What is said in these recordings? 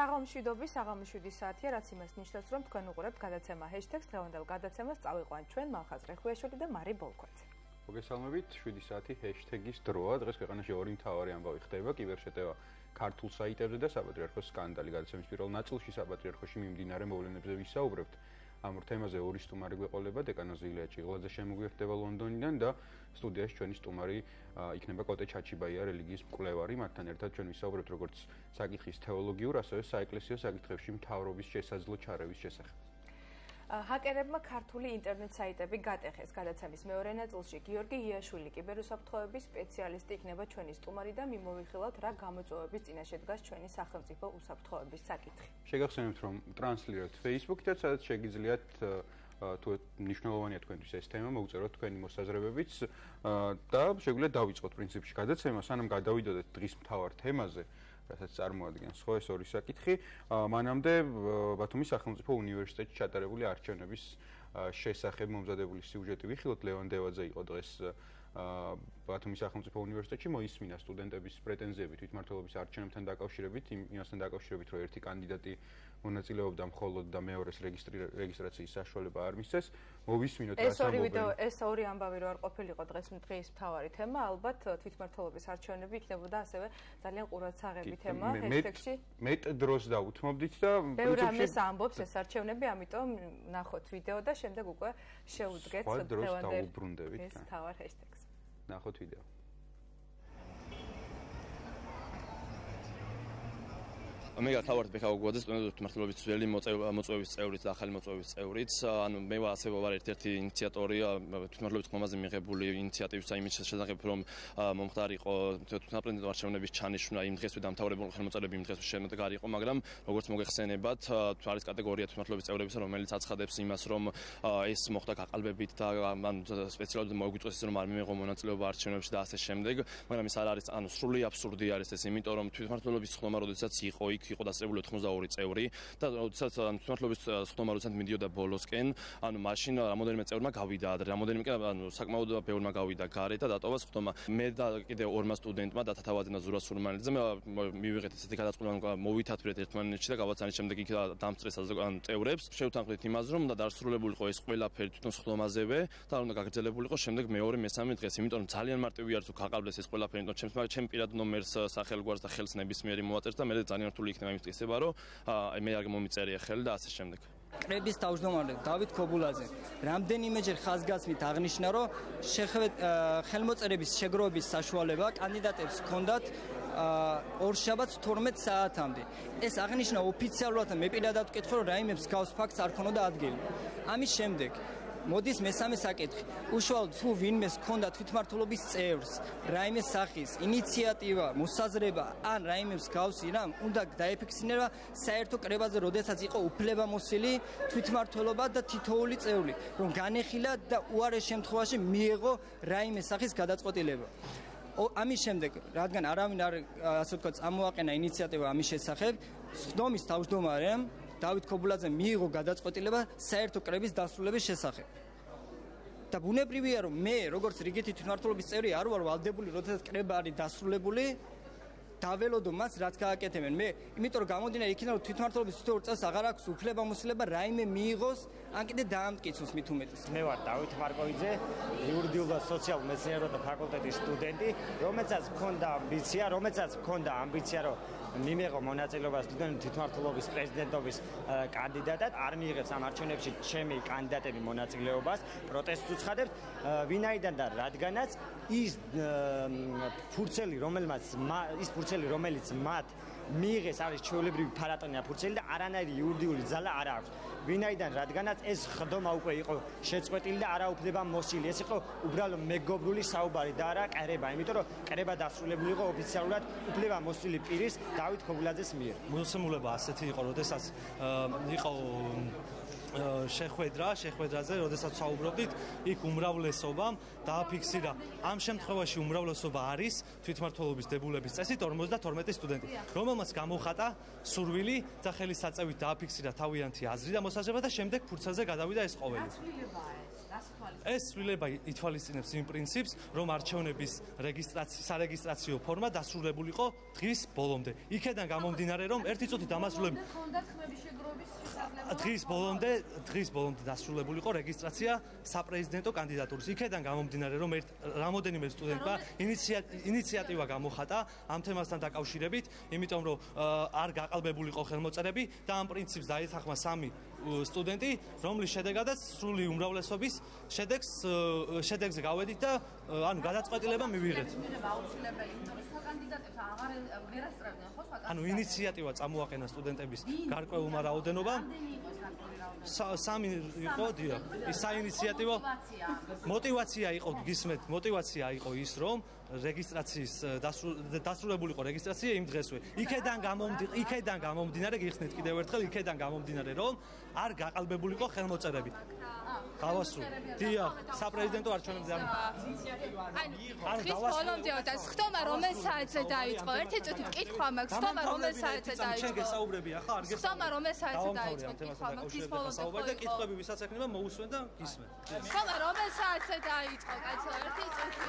საღამშვიდობის საღამშვიდის საათია, რაც იმას ნიშნავს, რომ თქვენ უყურებთ გადაცემა #, დღევანდელ გადაცემას წავიყვან ჩვენ მალხაზ რეხვიაშვილი და მარი ბოლქვეცი. მოგესალმებით, 7 საათი #-ის დროა. დღეს ქვეყანაში ორი მთავარი ამბავი ხდება, კიბერშეტევა ქართულ საიტებზე და საპატრიარქოს სკანდალი. გადაცემის პირველ ნაწილში საპატრიარქოში მიმდინარე მოვლენებზე ვისაუბრებთ. ამ თემაზე ორი სტუმარი გვეყოლება დეკანოზი ილია ჭიღლაძე შემოგვიერთდება ლონდონიდან და სტუდიაში ჩვენი სტუმარი იქნება კოტე ჩაჩიბაია რელიგიის მკვლევარი მათთან ერთად ჩვენ ვისაუბრებთ როგორც საკითხის თეოლოგიურ ასევე საეკლესიო საკითხებში მთავრობის შესაძლო ჩარევის შესახებ ჰაკერებმა ქართული ინტერნეტ საიტები გატეხეს. გადაცემის მეორე ნაწილში გიორგი იაშვილი კიბერუსაფრთხოების სპეციალისტი იქნება ჩვენი სტუმარი და მიმოვიხილავთ რა გამოწვევების წინაშე დგას ჩვენი სახელმწიფო უსაფრთხოების საკითხი. შეგახსენებთ რომ ტრანსლირებთ Facebook-ით, სადაც შეგიძლიათ თუ მნიშვნელოვანია თქვენთვის ეს თემა, მოგწეროთ თქვენი მოსაზრებებიც და შეგვიძლია დავიწყოთ პრინციპში გადაცემა, სანამ გადავიდოდეთ დღის მთავარ თემაზე. რასაც წარმოადგენს ხო ეს ორი საკითხი. მანამდე ბათუმის სახელმწიფო უნივერსიტეტში ჩატარებული არჩევნების შესახებ მომზადებული სიუჟეტი ვიხილოთ ლევან დევაძე იყო დღეს ბათუმის სახელმწიფო უნივერსიტეტში მოისმინა სტუდენტების პრეტენზიები თვითმმართველობის არჩევნებთან დაკავშირებით, იმასთან დაკავშირებით, რომ ერთი კანდიდატი მონაწილეობდა მხოლოდ და მეორეს რეგისტრაციის საშუალება არ მისცეს. მოვისმინოთ რა ეს ორი ვიდეო, ეს ორი ამბავი რო არ ყოფილიყო დღეს დღის მთავარი თემა, ალბათ თვითმმართველობის არჩევნები იქნებოდა ასევე ძალიან ყურადსაღები თემა ჰეშტეგში. მეტ დროს დაუთმობდით და ბევრი ამას ამბობს ეს არჩევნები, ამიტომ ნახოთ ვიდეო და შემდეგ უკვე შეუდგეთ დღევანდელ ეს თავარ ჰეშტეგს. ნახოთ ვიდეო. მე გათავართ ბეხა უგვაძე სტუდენტთა მართლობის ძველი მოწვევის წევრიც და ახალი მოწვევის წევრიც. ანუ მე ასე ვარ ერთ-ერთი ინიციატორი თვითმართველობის ხმაზე მიღებული ინიციატივის იმის შესახებ რომ მომხდარიყო თვითმართველობის არჩევნების ჩანიშვნა იმ დღესვე დამთავრებული ხელმოწერები იმ დღესვე შემდგარიყო, მაგრამ როგორც მოგეხსენებათ, არის კატეგორია თვითმართველობის წევრების, რომელიც აცხადებს იმას, რომ ეს მოხდა გაყალბებით და ან სპეციალურად მოგვიწევს ის რომ არ მიიღო მონაწილეობა არჩევნებში და ასე შემდეგ, მაგრამ ეს არ არის ანუ სრული აბსურდი არის ეს, იმიტომ რომ თვითმართველობის ხმა როდესაც იყო იქ იყო დასწრებული 82 წევრი და როდესაც თვითმმართველობის სხდომა როდესაც მიდიოდა ბოლოსკენ, ანუ მაშინ რამოდენიმე წევრმა გავიდა ადრე, რამოდენიმე კი ანუ საკმაოდ ბევრმა გავიდა გარეთ და დატოვა სხდომა. მე და კიდე ორმა სტუდენტმა და თათავაძე და ზურა სურმანიძე მივიღეთ ესეთი გადაწყვეტილება, მოვითათბირეთ ერთმანეთში და გავაცანეთ შემდეგ იქ დამწრეს ან წევრებს. შევთანხმდით იმას, რომ უნდა დასრულებულიყო ეს ყველაფერი თვითონ სხდომაზევე და უნდა გაგრძელებულიყო შემდეგ მეორე მესამე დღეს, იმიტომ რომ ძალიან მარტივი არის თუ გაყალბდეს ეს ყველაფერი, იმიტომ ჩემს ჩემ პირად ნომერს სახელგვარს და ხელს ნებისმიერი მოვაწერთ და მე ძალიან რთული იქნება იმის წესება, რომ მე არ მომიწერია ხელი და ასე შემდეგ. კრების თავმჯდომარე დავით ქობულაძე რამდენიმეჯერ ხაზგასმით აღნიშნა, რომ ხელმოწერების შეგროვების საშუალება კანდიდატებს ჰქონდათ ორშაბათს 12 საათამდე. ეს აღნიშნა ოფიციალურად მე პირადად ვკითხო, რომ რაიმებს გავს ფაქტს არ ქონოდა ადგილი. ამის შემდეგ მოდის მესამე საკითხი. უშუალოდ თუ ვინმეს ქონდა თვითმართულობის წევრს, რაიმე სახის ინიციატივა, მოსაზრება ან რაიმეს გავსი რამ, უნდა დაეფიქსირება საერთო კრებაზე, როდესაც იყო უფლებამოსილი თვითმართულობა და თითოეული წევრი, რომ განეხილა და უარეს შემთხვევაში მიიღო რაიმე სახის გადაწყვეტილება. ამის შემდეგ, რადგან არავინ არ ასე ვთქვათ, წამოაყენა ინიციატივა ამის შესახებ, სხდომის თავმჯდომარემ დავით ქობულაძე მიიღო გადაწყვეტილება საერთო კრების დასრულების შესახებ. და ბუნებრივია რომ მე როგორც რიგითი თვითმმართველობის წევრი არ ვარ ვალდებული როდესაც კრება არის დასრულებული დაველოდო მას რაც გააკეთებენ მე იმიტომ რომ გამოდინა იქიდან რომ თვითმმართველობის თითოეულ წელს აღარ აქვს უფლებამოსილება რაიმე მიიღოს ან კიდე დაამტკიცოს მით უმეტეს მე ვარ დავით მარკოვიძე იურიდიულ და სოციალურ მეცნიერებათა ფაკულტეტის სტუდენტი რომელსაც მქონდა ამბიცია რომელსაც მქონდა ამბიცია რომ მიმეღო მონაწილეობა სტუდენტ თვითმმართველობის პრეზიდენტობის კანდიდატად. არ მიიღებს ამ არჩევნებში ჩემი კანდიდატები მონაწილეობას. პროტესტს უცხადებთ ვინაიდან და რადგანაც ის ფურცელი რომელმაც ის ფურცელი რომელიც მათ მიიღეს არის ჩვეულებრივი ფარატონია ფურცელი და არანაირი იურიდიული ძალა არ აქვს ვინაიდან რადგანაც ეს ხდომა უკვე იყო შეწყვეტილი და არაუფლება მოსილი. ეს იყო უბრალოდ მეგობრული საუბარი და არა კერება იმიტომ რომ კერება დასრულებული იყო ოფიციალურად უფლება მოსილი პირის დავით ქობულაძეს მიერ. მოსემულება ასეთი იყო როდესაც იყო შეხვედრა, შეხვედრაზე, როდესაც საუბრობდით, იქ უმრავლესობამ დააფიქსირა. ამ შემთხვევაში უმრავლესობა არის თვითმართველობის დებულების წესი 52 სტუდენტი, რომელმაც გამოხატა სურვილი და ხელისაწევით დააფიქსირა თავიანთი აზრი და მოსაზრება და შემდეგ ფურცელზე გადავიდა ეს ყოველი. ეს ცვლილება ითვალისწინებს იმ პრინციპს, რომ არჩევნების რეგისტრაცია სარეგისტრაციო ფორმა დასრულებულიყო დღის ბოლომდე. იქედან გამომდინარე, რომ ერთი წუთი დამასრულებ დღის ბოლომდე, დღის ბოლომდე დასრულებულიყო რეგისტრაცია საპრეზიდენტო კანდიდატურის. იქედან გამომდინარე, რომ ერთ რამოდენიმე სტუდენტმა ინიციატივა გამოხატა ამ თემასთან დაკავშირებით, იმიტომ რომ არ გაყალბებულიყო ხელმოწერები და ამ პრინციპს დაეთანხმა სამი სტუდენტი, რომლის შედეგადაც სრული უმრავლესობის შედეგს შედეგზე გავედით და ანუ გადაწყვეტილება მივიღეთ. ანუ ინიციატივა წამოაყენა სტუდენტების გარკვეულმა რაოდენობამ. სამი იყო ის საინიციატივო мотивация იყო გისმეთ мотивация იყო ის რომ რეგისტრაციის э, დასრულებულიყო რეგისტრაცია იმ დღესვე. იქედან გამომდინარე იქედან გამომდინარე გიხსნით კიდევ ერთხელ იქედან გამომდინარე რომ არ გაყალბებულიყო ხელმოწერები. გავასრულე დიახ საპრეზიდენტო არჩევნებზე არ ანუ ხის ბოლომდეოდაც ხდომა რომელსაც დაიწყო? ერთი წუთით კითხვა მაქვს. ხდომა ხტომა რომელ საათზე დაიწყო? შენ გესაუბრები ახლა არ გესაუბრებ. ხტომა რომელ საათზე დაიწყო? კითხვა მაქვს, ის ბოლომდე საუბარი და კითხვები ვისაც ექნება მოусვენ და გისმენ. ხტომა რომელ საათზე დაიწყო? კაცო, ერთი წუთი.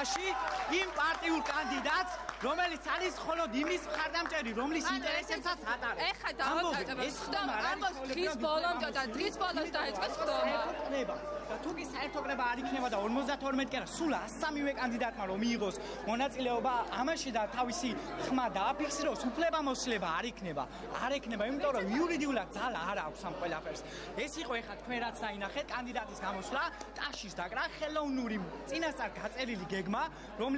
აში იმ პარტიულ კანდიდატს რომელიც არის მხოლოდ იმის მხარდამჭერი რომლის ინტერესებსაც ატარებს. ეხა დავაკეთებ ეს ხდომა ამბობს დღის ბოლომდე და დღის ბოლოს დაიწყოს ხდომა და თუ კი საერთო კრება არ იქნება და 52 კი არა სულ 103-ვე კანდიდატმა რომ მიიღოს მონაწილეობა ამაში და თავისი ხმა დააფიქსიროს უფლებამოსილება არ იქნება. არ იქნება იმიტომ რომ იურიდიულად ძალა არ აქვს ამ ყველაფერს. ეს იყო ეხა თქვენ რაც დაინახეთ კანდიდატის გამოსვლა ტაშის დაკრა ხელოვნური წინასწარ გაწერილი გეგმა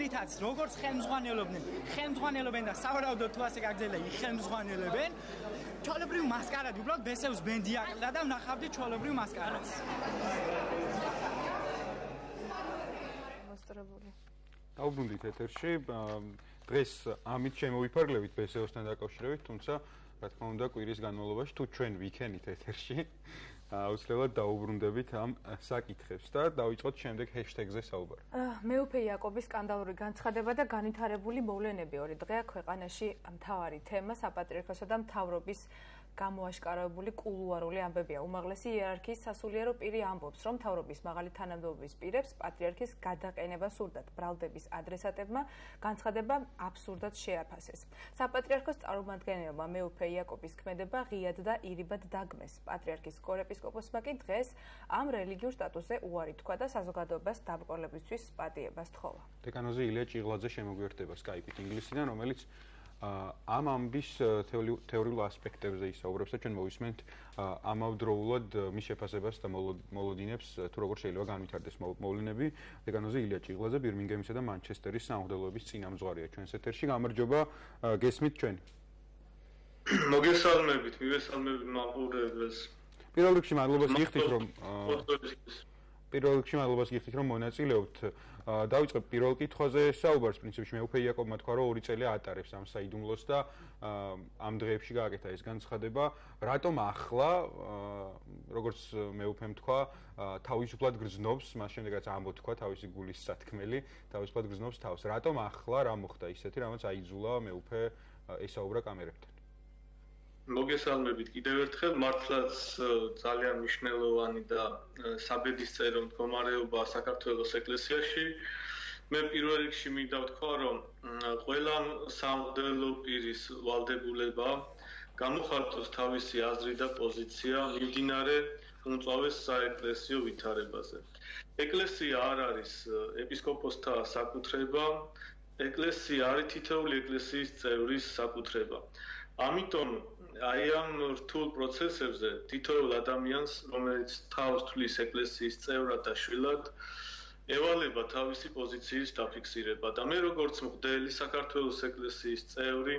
რომლითაც როგორც ხელმძღვანელობდნენ ხელმძღვანელობენ და სავარაუდოდ თუ ასე გაგზელდა იხელმძღვანელებენ ჩოლებრივ მასკარადი უბრალოდ ბესევს ბენდი აკლდა და ვნახავდი ჩოლებრივ მასკარადს მოსტრებული აუბრუნდით ეთერში დღეს ამით შემოვიფარგლებით ბესევსთან დაკავშირებით თუმცა რა თქმა უნდა კვირის განმავლობაში თუ ჩვენ ვიქენით ეთერში აუცილებლად დაუბრუნდებით ამ საკითხებს და დავიწყოთ შემდეგ ჰეშტეგზე საუბარი. მეუფე იაკობის სკანდალური განცხადება და განვითარებული მოვლენები ორი დღეა ქვეყანაში მთავარი თემა საპატრიარქოსო და მთავრობის გამოაშკარავებული კულუარული ამბებია. უმაღლესი იერარქიის სასულიერო პირი ამბობს, რომ თავრობის მაღალი თანამდებობის პირებს პატრიარქის გადაყენება სურდათ. ბრალდების ადრესატებმა განცხადება აბსურდად შეაფასეს. საპატრიარქოს წარმომადგენელმა მეუფე იაკობის ქმედება ღიად და ირიბად დაგმეს. პატრიარქის კორეპისკოპოსმა კი დღეს ამ რელიგიურ სტატუსზე უარი თქვა და საზოგადოებას დაბრკოლებისთვის პატიებას თხოვა. დეკანოზი ილია ჭიღლაძე შემოგვიერთდება Skype-ით ინგლისიდან, რომელიც ამ ამბის თეორიულ ასპექტებზე ისაუბრებს და ჩვენ მოვისმენთ ამავდროულად მის შეფასებას და მოლოდინებს თუ როგორ შეიძლება განვითარდეს მოვლენები. ეგანოზე ილია ჭიღლაძე ბირმინგემისა და მანჩესტერის სამღვდელოების წინამძღვარია. ჩვენს ეთერში გამარჯობა. გესმით ჩვენ? მოგესალმებით მივესალმებით მაყურებელს პირველ რიგში მადლობას გიხდით რომ პირველ რიგში მადლობას გიხდით რომ მონაწილეობთ. დავიწყებ პირველ კითხვაზე. საუბარს პრინციპში მე უფე იაკობმა თქვა რომ ორი წელი ატარებს ამ საიდუმლოს და ამ დღეებში გააკეთა ეს განცხადება. რატომ ახლა როგორც მე უფემ თქვა თავისუფლად გრძნობს მას შემდეგაც ამბოთქვა თავისი გულის სათქმელი თავისუფლად გრძნობს თავს. რატომ ახლა რა მოხდა ისეთი რამაც აიძულა მე უფე ესაუბრა კამერებთან მოგესალმებით. კიდევ ერთხელ მართლაც ძალიან მნიშვნელოვანი და საბედისწერო მდგომარეობა საქართველოს ეკლესიაში. მე პირველ რიგში მინდა ვთქვა რომ ყველა სამღვდელო პირის ვალდებულება გამოხატოს თავისი აზრი და პოზიცია მიმდინარე უმწავეს საეკლესიო ვითარებაზე. ეკლესია არ არის ეპისკოპოსთა საკუთრება. ეკლესია არის თითოეული ეკლესიის წევრის საკუთრება. ამიტომ აი ამ რთულ პროცესებზე თითოეულ ადამიანს, რომელიც თავს თulis ეკლესიის წევრად და შვილად, ევალება თავისი პოზიციის დაფიქსირება და მე როგორც მღვდელი საქართველოს ეკლესიის წევრი,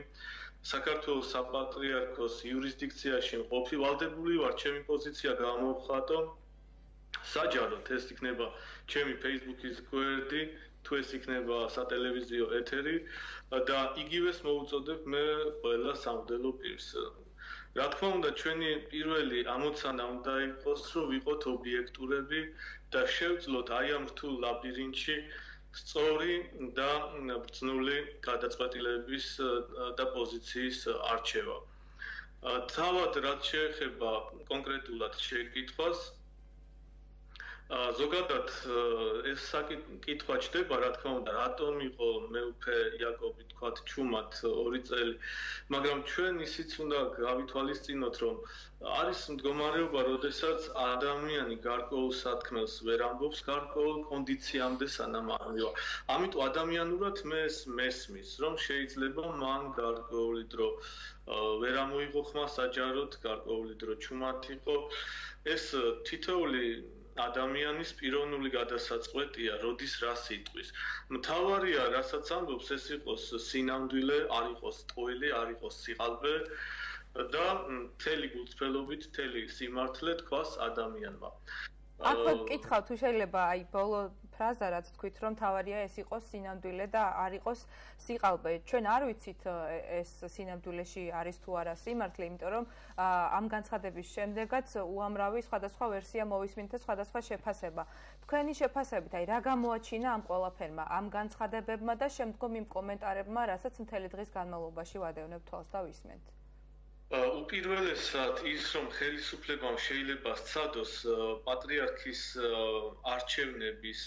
საქართველოს საპატრიარქოს იურისდიქციაში მყოფი ვალდებული ვარ ჩემი პოზიცია გამოვხატო. საჯაროდ ეს იქნება ჩემი Facebook-ის გვერდი, თუ ეს იქნება სატელევიზიო ეთერი და იგივეს მოუწოდებ მე ყველა სამდელო პირს. რა თქმა უნდა, ჩვენი პირველი ამოცანა უნდა იყოს, რომ ვიყოთ ობიექტურები და შევძლოთ აი ამ რთულ ლაბირინთში სწორი და ბრძნული გადაწყვეტილების და პოზიციის არჩევა. თავად რაც შეეხება კონკრეტულად შეკითხვას, ზოგადად ეს საკითხვა ჩდება, რა თქმა უნდა, რატომ იყო მეუფე იაკობი თქვათ ჩუმად 2 წელი, მაგრამ ჩვენ ისიც უნდა გავითვალისწინოთ, რომ არის მდგომარეობა, როდესაც ადამიანი გარკვეულ სათქმელს ვერ ამბობს გარკვეულ კონდიციამდე სანამ ამივა. ამიტომ ადამიანურად მე მესმის, რომ შეიძლება მან გარკვეული დრო ვერ ამოიღო ხმა საჯაროდ, გარკვეული დრო ჩუმად იყო. ეს თითოეული ადამიანის პიროვნული გადასაწყვეტია, როდის რა სიტყვის. მთავარია, რასაც ამბობს, ეს იყოს სინამდვილე, არ იყოს ტყუილი, არ იყოს სიყალბე და მთელი გულწრფელობით, მთელი სიმართლე თქვას ადამიანმა. აქვე კითხავ თუ შეიძლება აი ბოლო ფრაზა რაც თქვით რომ თავარია ეს იყოს სინამდვილე და არ იყოს სიყალბე ჩვენ არ ვიცით ეს სინამდვილეში არის თუ არა სიმართლე იმიტომ რომ ამ განცხადების შემდეგაც უამრავი სხვადასხვა ვერსია მოვისმინეთ და სხვადასხვა შეფასება. თქვენი შეფასებით აი რა გამოაჩინა ამ ყველაფერმა ამ განცხადებებმა და შემდგომ იმ კომენტარებმა რასაც მთელი დღის განმავლობაში ვადევნებ თვალს და ვისმენთ უპირველესად ის რომ ხელისუფლებამ შეიძლება სცადოს პატრიარქის არჩევნების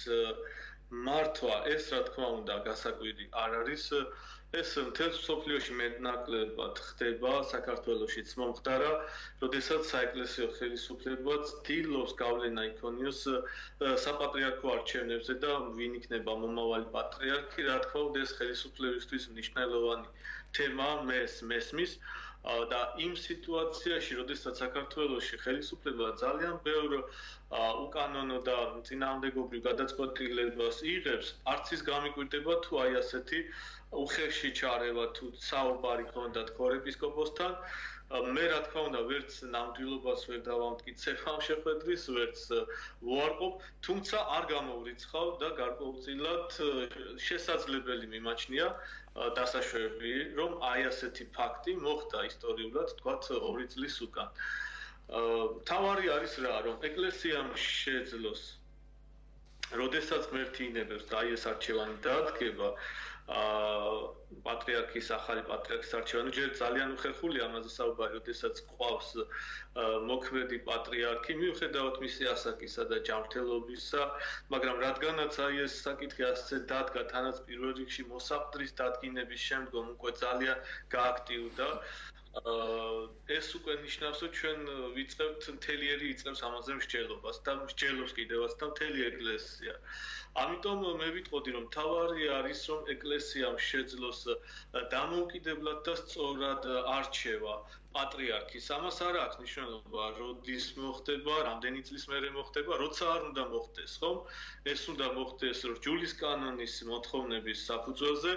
მართვა ეს რა თქმა უნდა გასაკვირი არ არის. ეს მთელს სოფლიოში მეტნაკლებად ხდება საქართველოსიც მომხდარა როდესაც საეკლესიო ხელისუფლება ცდილობს გავლენა იქონიოს საპატრიარქო არჩევნებზე და ვინ იქნება მომავალი პატრიარქი რა თქმა უნდა ეს ხელისუფლებისთვის მნიშვნელოვანი თემა მეს მესმის და იმ სიტუაციაში, როდესაც საქართველოსში ხელისუფლება ძალიან ბევრ უკანონო და წინააღმდეგობრივ გადაწყვეტილებას იღებს, არც ის გამიკვირდება თუ აი ასეთი უხეში ჩარევა თუ საუბარი ქონდათ ქორეპისკოპოსთან მე რა თქმა უნდა ვერც ნამდვილობას ვერ დავამტკიცებ ამ შეხვედრის ვერც ვუარყოფ თუმცა არ გამოვრიცხავ და გარკვეულწილად შესაძლებელი მიმაჩნია დასაშვები რომ აი ასეთი ფაქტი მოხდა ისტორიულად თქვათ 2 წლის უკან. თავარი არის რა რომ ეკლესიამ შეძლოს როდესაც ღმერთი ინებებს და აი ეს არჩევანი დაადგება აა პატრიარქის ახალი პატრიარქის არჩევანი ჯერ ძალიან უხერხული ამაზე საუბარი, როდესაც ყავს მოქმედი პატრიარქი, მიუხედავად მისი ასაკისა და ჯანმრთელობისა, მაგრამ რადგანაც აი ეს საკითხი ასე დადგა თანაც პირველ რიგში მოსაყდრის დადგინების შემდგომ უკვე ძალიან გააქტიურდა ეს უკვე ნიშნავს, რომ ჩვენ ვიწყებთ მთელიერი იწევს ამაზე მსჯელობას და მსჯელობს კიდევაც და მთელი ეკლესია. ამიტომ მე ვიტყოდი რომ თავარი არის რომ ეკლესიამ შეძლოს დამოუკიდებლად და სწორად არჩევა პატრიარქის. ამას არ აქვს მნიშვნელობა, როდის მოხდება, რამდენი წლის მერე მოხდება, როცა არ უნდა მოხდეს, ხომ? ეს უნდა მოხდეს რჯულის კანონის მოთხოვნების საფუძველზე,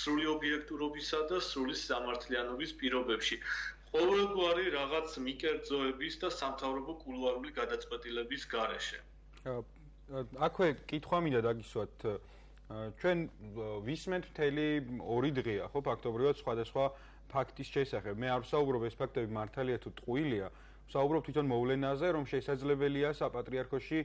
სრული ობიექტურობისა და სრული სამართლიანობის პირობებში. ყოველგვარი რაღაც მიკერძოების და სამთავრობო კულუარული გადაწყვეტილების გარეშე. აქვე კითხვა მინდა დაგისვათ ჩვენ ვისმენთ მთელი ორი დღეა ხო ფაქტობრივად სხვადასხვა ფაქტის შესახებ. მე არ ვსაუბრობ ეს ფაქტები მართალია თუ ტყუილია. ვსაუბრობ თვითონ მოვლენაზე რომ შესაძლებელია საპატრიარქოში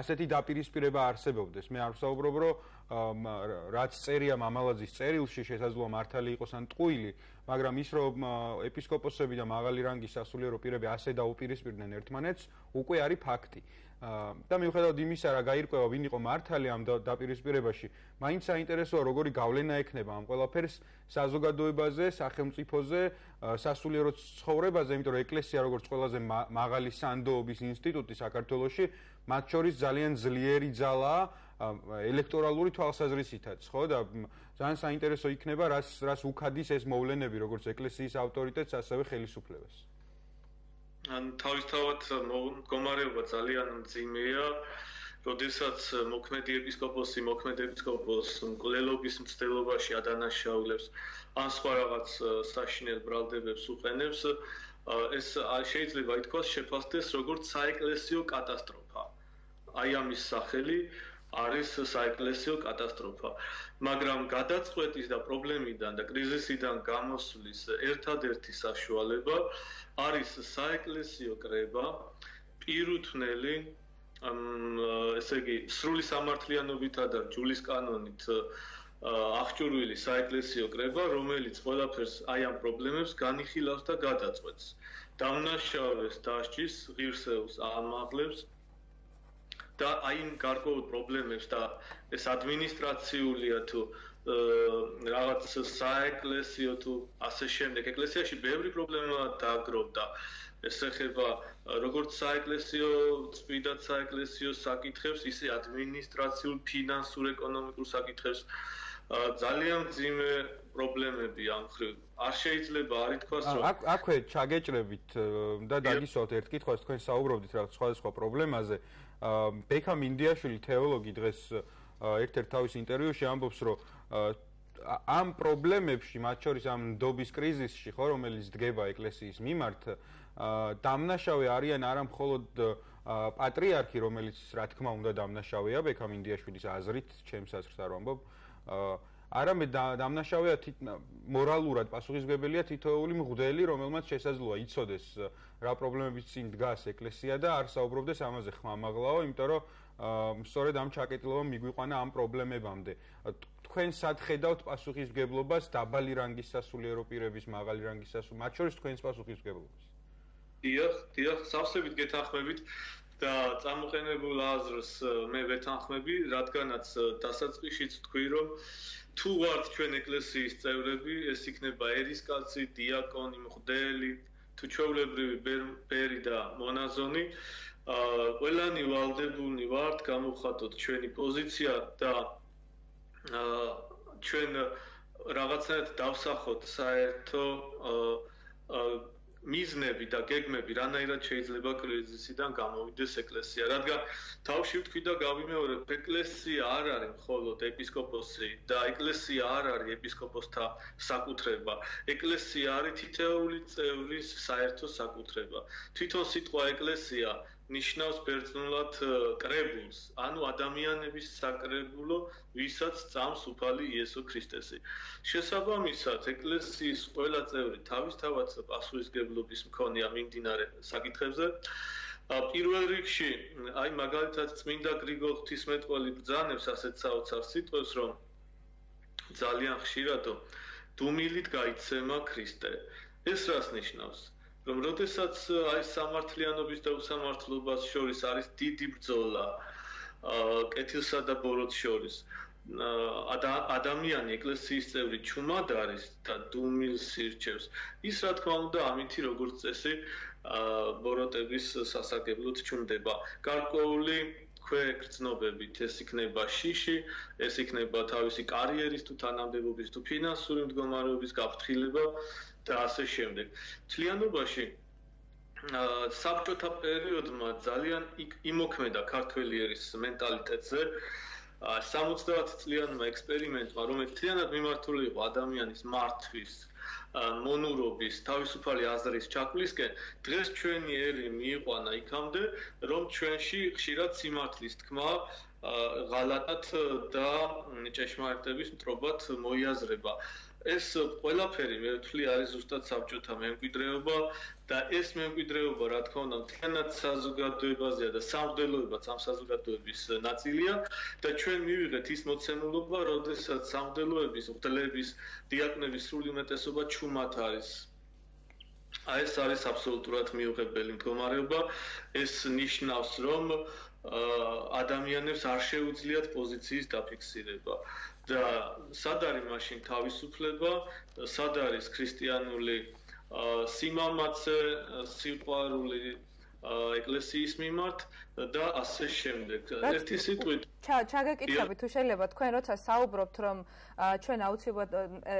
ასეთი დაპირისპირება არსებობდეს. მე არ ვსაუბრობ რომ რაც წერია მამალაძის წერილში შესაძლოა მართალი იყოს ან ტყუილი მაგრამ ის რომ ეპისკოპოსები და მაღალი რანგის სასულიერო პირები ასე დაუპირისპირდნენ ერთმანეთს უკვე არის ფაქტი და მიუხედავად იმისა, რა გაირკვევა ვინ იყო მართალი ამ დაპირისპირებაში, მაინც საინტერესოა როგორი გავლენა ექნება ამ ყველაფერს საზოგადოებაზე, სახელმწიფოზე, სასულიერო ცხოვრებაზე, იმიტომ რომ ეკლესია როგორც ყველაზე მაღალი სანდოობის ინსტიტუტი საქართველოში, მათ შორის ძალიან ძლიერი ძალაა ელექტორალური თვალსაზრისითაც, ხო და ძალიან საინტერესო იქნება, რას რას უქადის ეს მოვლენები, როგორც ეკლესიის ავტორიტეტს, ასევე ხელისუფლებას. ან თავისთავად მდგომარეობა ძალიან მძიმეა. როდესაც მოქმედი ეპისკოპოსი, მოქმედი ეპისკოპოს მკვლელობის მცდელობაში ადანაშაულებს ან სხვა რაღაც საშინელ ბრალდებებს უყენებს, ეს შეიძლება ითქვას შეფასდეს როგორც საეკლესიო კატასტროფა. აი ამის სახელი არის საეკლესიო კატასტროფა. მაგრამ გადაწყვეტის და პრობლემიდან და კრიზისიდან გამოსვლის ერთადერთი საშუალება არის საეკლესიო კრება, პირუთვნელი, ესე იგი, სრული სამართლიანობითა და ჯულის კანონით აღჭურვილი საეკლესიო კრება, რომელიც ყველაფერს აი ამ პრობლემებს განიხილავს და გადაწყვეტს. დამნაშავეს დასჭის ღირსეულს ამაღლებს და აი იმ გარკვეულ პრობლემებს და ეს ადმინისტრაციულია თუ რაღაც საეკლესიო თუ ასე შემდეგ ეკლესიაში ბევრი პრობლემა დააგროვდა ეს ეხება როგორც საეკლესიო წვიდად საეკლესიო საკითხებს ისე ადმინისტრაციულ ფინანსურ ეკონომიკურ საკითხებს ძალიან ძიმე პრობლემები ამ ხრივ. არ შეიძლება არ ითქვას, რომ აქ აქვე ჩაგეჭრებით და დაგისვათ ერთ კითხვას თქვენ საუბრობდით რა სხვადასხვა პრობლემაზე. ბექამ ინდიაშვილი თეოლოგი დღეს ერთ-ერთ თავის ინტერვიუში ამბობს, რომ ამ პრობლემებში, მათ შორის ამ ნდობის კრიზისში, ხო, რომელიც დგება ეკლესიის მიმართ, დამნაშავე არიან არა მხოლოდ პატრიარქი, რომელიც რა თქმა უნდა დამნაშავეა ბექამ ინდიაშვილის აზრით, ჩემს აზრს არ ვამბობ, არამედ დამნაშავეა მორალურად პასუხისგებელია თითოეული მღვდელი, რომელმაც შესაძლოა იცოდეს რა პრობლემების წინ დგას ეკლესია და არ საუბრობდეს ამაზე ხმამაღლაო, იმიტომ რომ სწორედ ამ ჩაკეტილობამ მიგვიყვანა ამ პრობლემებამდე. თქვენ სად ხედავთ პასუხისგებლობას დაბალი რანგის სასულიერო პირების, მაღალი რანგის სასულიერო, მათ შორის თქვენს პასუხისგებლობას? დიახ, დიახ, სავსებით გეთანხმებით. და წამოყენებულ აზრს მე ვეთანხმები, რადგანაც დასაწყისშიც თქვი, რომ თუ ვართ ჩვენ ეკლესიის წევრები, ეს იქნება ერისკაცი, დიაკონი, მღვდელი, თუ ჩვეულებრივი ბერი და მონაზონი, აა ყველანი ვალდებულნი ვართ გამოხატოთ ჩვენი პოზიცია და აა ჩვენ რაღაცნაირად დავსახოთ საერთო აა მიზნები და გეგმები რანაირად შეიძლება კრიზისიდან გამოვიდეს ეკლესია, რადგან თავში ვთქვი და გავიმეორებ, ეკლესია არ არის მხოლოდ ეპისკოპოსი და ეკლესია არ არის ეპისკოპოსთა საკუთრება. ეკლესია არის თითოეული წევრის საერთო საკუთრება. თვითონ სიტყვა ეკლესია ნიშნავს ბერძნულად კრებულს, ანუ ადამიანების საკრებულო, ვისაც წამს უფალი იესო ქრისტესი. შესაბამისად, ეკლესიის ყველა წევრი თავისთავად პასუხისგებლობის მქონეა მიმდინარე საკითხებზე. პირველ რიგში, აი მაგალითად წმინდა გრიგოლ ღვთისმეტყველი ბრძანებს ასეთ საოცარ სიტყვებს, რომ ძალიან ხშირადო დუმილით გაიცემა ქრისტე. ეს რას ნიშნავს? როდესაც აი სამართლიანობის და უსამართლობას შორის არის დიდი ბრძოლა აა კეთილსა და ბოროტს შორის ადამიანი ეკლესიის წევრი ჩუმად არის და დუმილს ირჩევს. ის რა თქმა უნდა ამითი როგორც წესი ბოროტების სასაგებლოდ ჩუმდება გარკვეული ქვეგრძნობებით ეს იქნება შიში ეს იქნება თავისი კარიერის თუ თანამდებობის თუ ფინანსური მდგომარეობის გაფრთხილება და ასე შემდეგ. მთლიანობაში საბჭოთა პერიოდმა ძალიან იმოქმედა ქართველი ერის მენტალიტეტზე. 70 წლიანმა ექსპერიმენტმა, რომელიც მთლიანად მიმართული იყო ადამიანის მართვის, მონურობის, თავისუფალი აზრის ჩაკვლისკენ, დღეს ჩვენი ერი მიიყვანა იქამდე, რომ ჩვენში ხშირად სიმართლის თქმა ღალატად და ჭეშმარიტების მტრობად მოიაზრება. აა ეს ყველაფერი მე ვთვლი არის ზუსტად საბჭოთა მემკვიდრეობა და ეს მემკვიდრეობა რა თქმა უნდა მთლიანად საზოგადოებაზეა და სამდელოებაც ამ საზოგადოების ნაწილია და ჩვენ მივიღეთ ის მოცემულობა, როდესაც სამდელოების, ღლების, დიაკნების სრული უმეტესობა ჩუმად არის აი ეს არის აბსოლუტურად მიუღებელი მდგომარეობა. ეს ნიშნავს, რომ ადამიანებს არ შეუძლიათ პოზიციის დაფიქსირება. და სად არის მაშინ თავისუფლება, სად არის ქრისტიანული სიმამაცე, სიყვარული ეკლესიის მიმართ და ასე შემდეგ. ერთი სიტყვით ჩაგეკითხები თუ შეიძლება თქვენ როცა საუბრობთ რომ ჩვენ აუცილებლად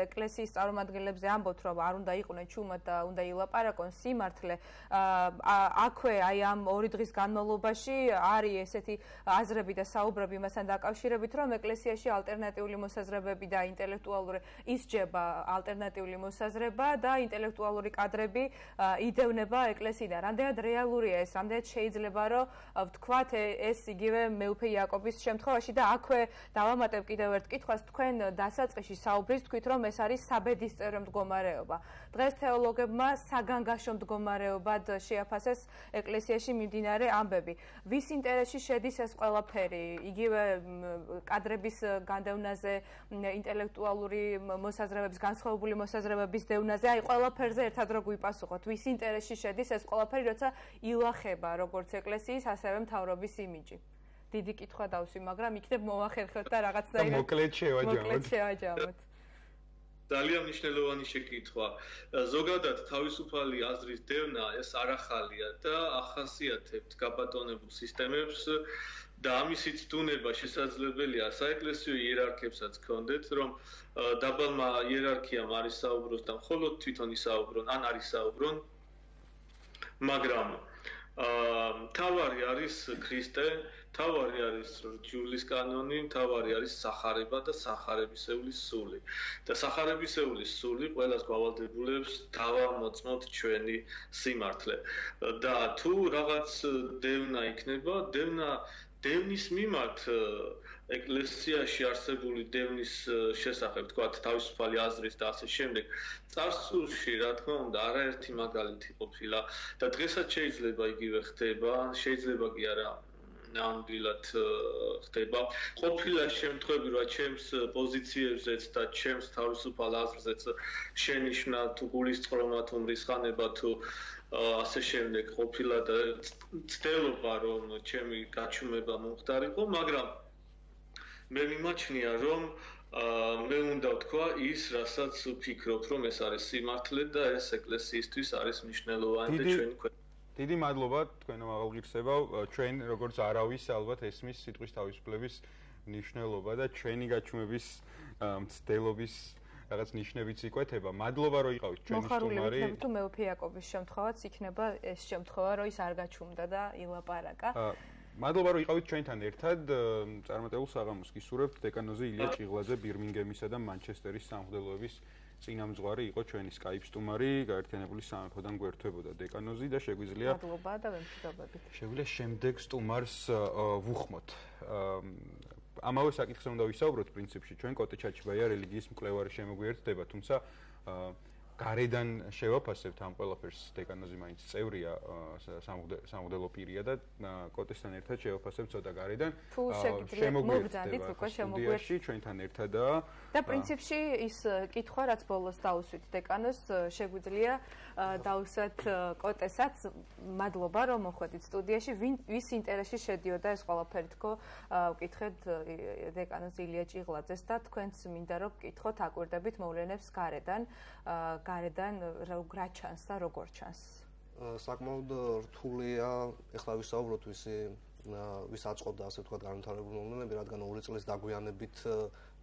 ეკლესიის წარმომადგენლებზე ამბობთ რომ არ უნდა იყვნენ ჩუმად და უნდა ილაპარაკონ სიმართლე აქვე აი ამ ორი დღის განმავლობაში არის ესეთი აზრები და საუბრები მასთან დაკავშირებით რომ ეკლესიაში ალტერნატიული მოსაზრებები და ინტელექტუალური ისჯება ალტერნატიული მოსაზრება და ინტელექტუალური კადრები იდევნება ეკლესიიდან რამდენად რეალურია ეს რამდენად შეიძლება რომ ვთქვათ ეს იგივე მეუფე იაკობის შემთხვევაში და აქვე დავამატებ კიდევ ერთ კითხვას თქვენ დასაწყისში საუბრის თქვით რომ ეს არის საბედისწერო მდგომარეობა. დღეს თეოლოგებმა საგანგაშო მდგომარეობად შეაფასეს ეკლესიაში მიმდინარე ამბები. ვის ინტერესში შედის ეს ყველაფერი? იგივე კადრების განდევნაზე ინტელექტუალური მოსაზრებების განსხვავებული მოსაზრებების დევნაზე აი ყველაფერზე ერთად რო გვიპასუხოთ ვის ინტერესში შედის ეს ყველაფერი როცა ილახება როგორც ეკლესიის ასევე მთავრობის იმიჯი დიდი კითხვა დავსვი მაგრამ იქნებ მოახერხოთ და რაღაცნაირად მოკლედ შევაჯამოთ მოკლედ შევაჯამოთ ძალიან მნიშვნელოვანი შეკითხვა. ზოგადად თავისუფალი აზრის დევნა ეს არახალია და ახასიათებთ გაბატონებულ სისტემებს და ამისი ცდუნება შესაძლებელია საეკლესიო იერარქებსაც ქონდეთ, რომ დაბალმა იერარქიამ არის საუბროს და მხოლოდ თვითონ ისაუბრონ, ან არის საუბრონ. მაგრამ თავარი არის ქრისტე, თავარი არის ჯულის კანონი, თავარი არის სახარება და სახარებისეული სული. და სახარებისეული სული ყოველას გავალდებულებს დავამოწმოთ ჩვენი სიმართლე. და თუ რაღაც დევნა იქნება, დევნა დევნის მიმართ ეკლესიაში არსებული დევნის შესახებ თქვა თავისუფალი აზრის და ასე შემდეგ წარსულში რა თქმა უნდა არაერთი მაგალითი ყოფილა და დღესაც შეიძლება იგივე ხდება შეიძლება კი არა ნამდვილად ხდება. ყოფილა შემთხვევები რა ჩემს პოზიციებზეც და ჩემს თავისუფალ აზრზეც შენიშნა თუ გულისწყრომა თუ მრისხანება თუ ასე შემდეგ ყოფილა და ცდილობა რომ ჩემი გაჩუმება მომხდარიყო, მაგრამ მე მიმაჩნია რომ მე უნდა ვთქვა ის, რასაც ვფიქრობ, რომ ეს არის სიმართლე და ეს ეკლესიისთვის არის მნიშვნელოვანი და ჩვენი ქვე დიდი მადლობა თქვენო აღალგირსება ჩვენ როგორც არავის ალბათ ესმის სიტყვის თავისუფლების ნიშნულობა და ჩვენი გაჩუმების მცდელობის რაღაც ნიშნებიც იკვეთება. მადლობა რომ იყავით ჩვენი სტუმარი. მოხარული ვიქნები თუ მეუფე იაკობის შემთხვევაც იქნება ეს შემთხვევა რომ ის არ გაჩუმდა და ილაპარაკა. მადლობა რომ იყავით ჩვენთან ერთად. წარმატებულ საღამოს გისურვებთ დეკანოზე ილია ჭიღლაძე ბირმინგემისა და მანჩესტერის სამღვდელოების წინამძღვარი იყო ჩვენი Skype სტუმარი, გაერთიანებული სამეფოდან გვერდებოდა დეკანოზი და შეგვიძლია მადლობა და ვემშვიდობებით. შეგვიძლია შემდეგ სტუმარს ვუხმოთ. ამავე საკითხზე უნდა ვისაუბროთ პრინციპში ჩვენ კოტე ჩაჩიბაია რელიგიის მკვლევარი შემოგვიერთდება თუმცა გარედან შევაფასებთ ამ ყველაფერს დეკანოზი მაინც წევრია სამღვდელო პირია და კოტესთან ერთად შევაფასებთ ცოტა გარედან. შემოგვიერთდით უკვე შემოგვიერთში ჩვენთან ერთადაა და პრინციპში ის კითხვა რაც ბოლოს დაუსვით დეკანოს შეგვიძლია დაუსვათ კოტესაც მადლობა რომ მოხვედით სტუდიაში. ვის ინტერესში შედიოდა ეს ყველაფერი? თქო ვკითხეთ დეკანოს ილია ჭიღლაძეს და თქვენც მინდა რომ ვკითხოთ აკვირდებით მოვლენებს გარედან გარედან რა ჩანს და როგორ ჩანს? საკმაოდ რთულია ეხლა ვისაუბროთ ვისი ვის აწყობდა ასე ვთქვათ განვითარებული მომენტები, რადგან ორი წლის დაგვიანებით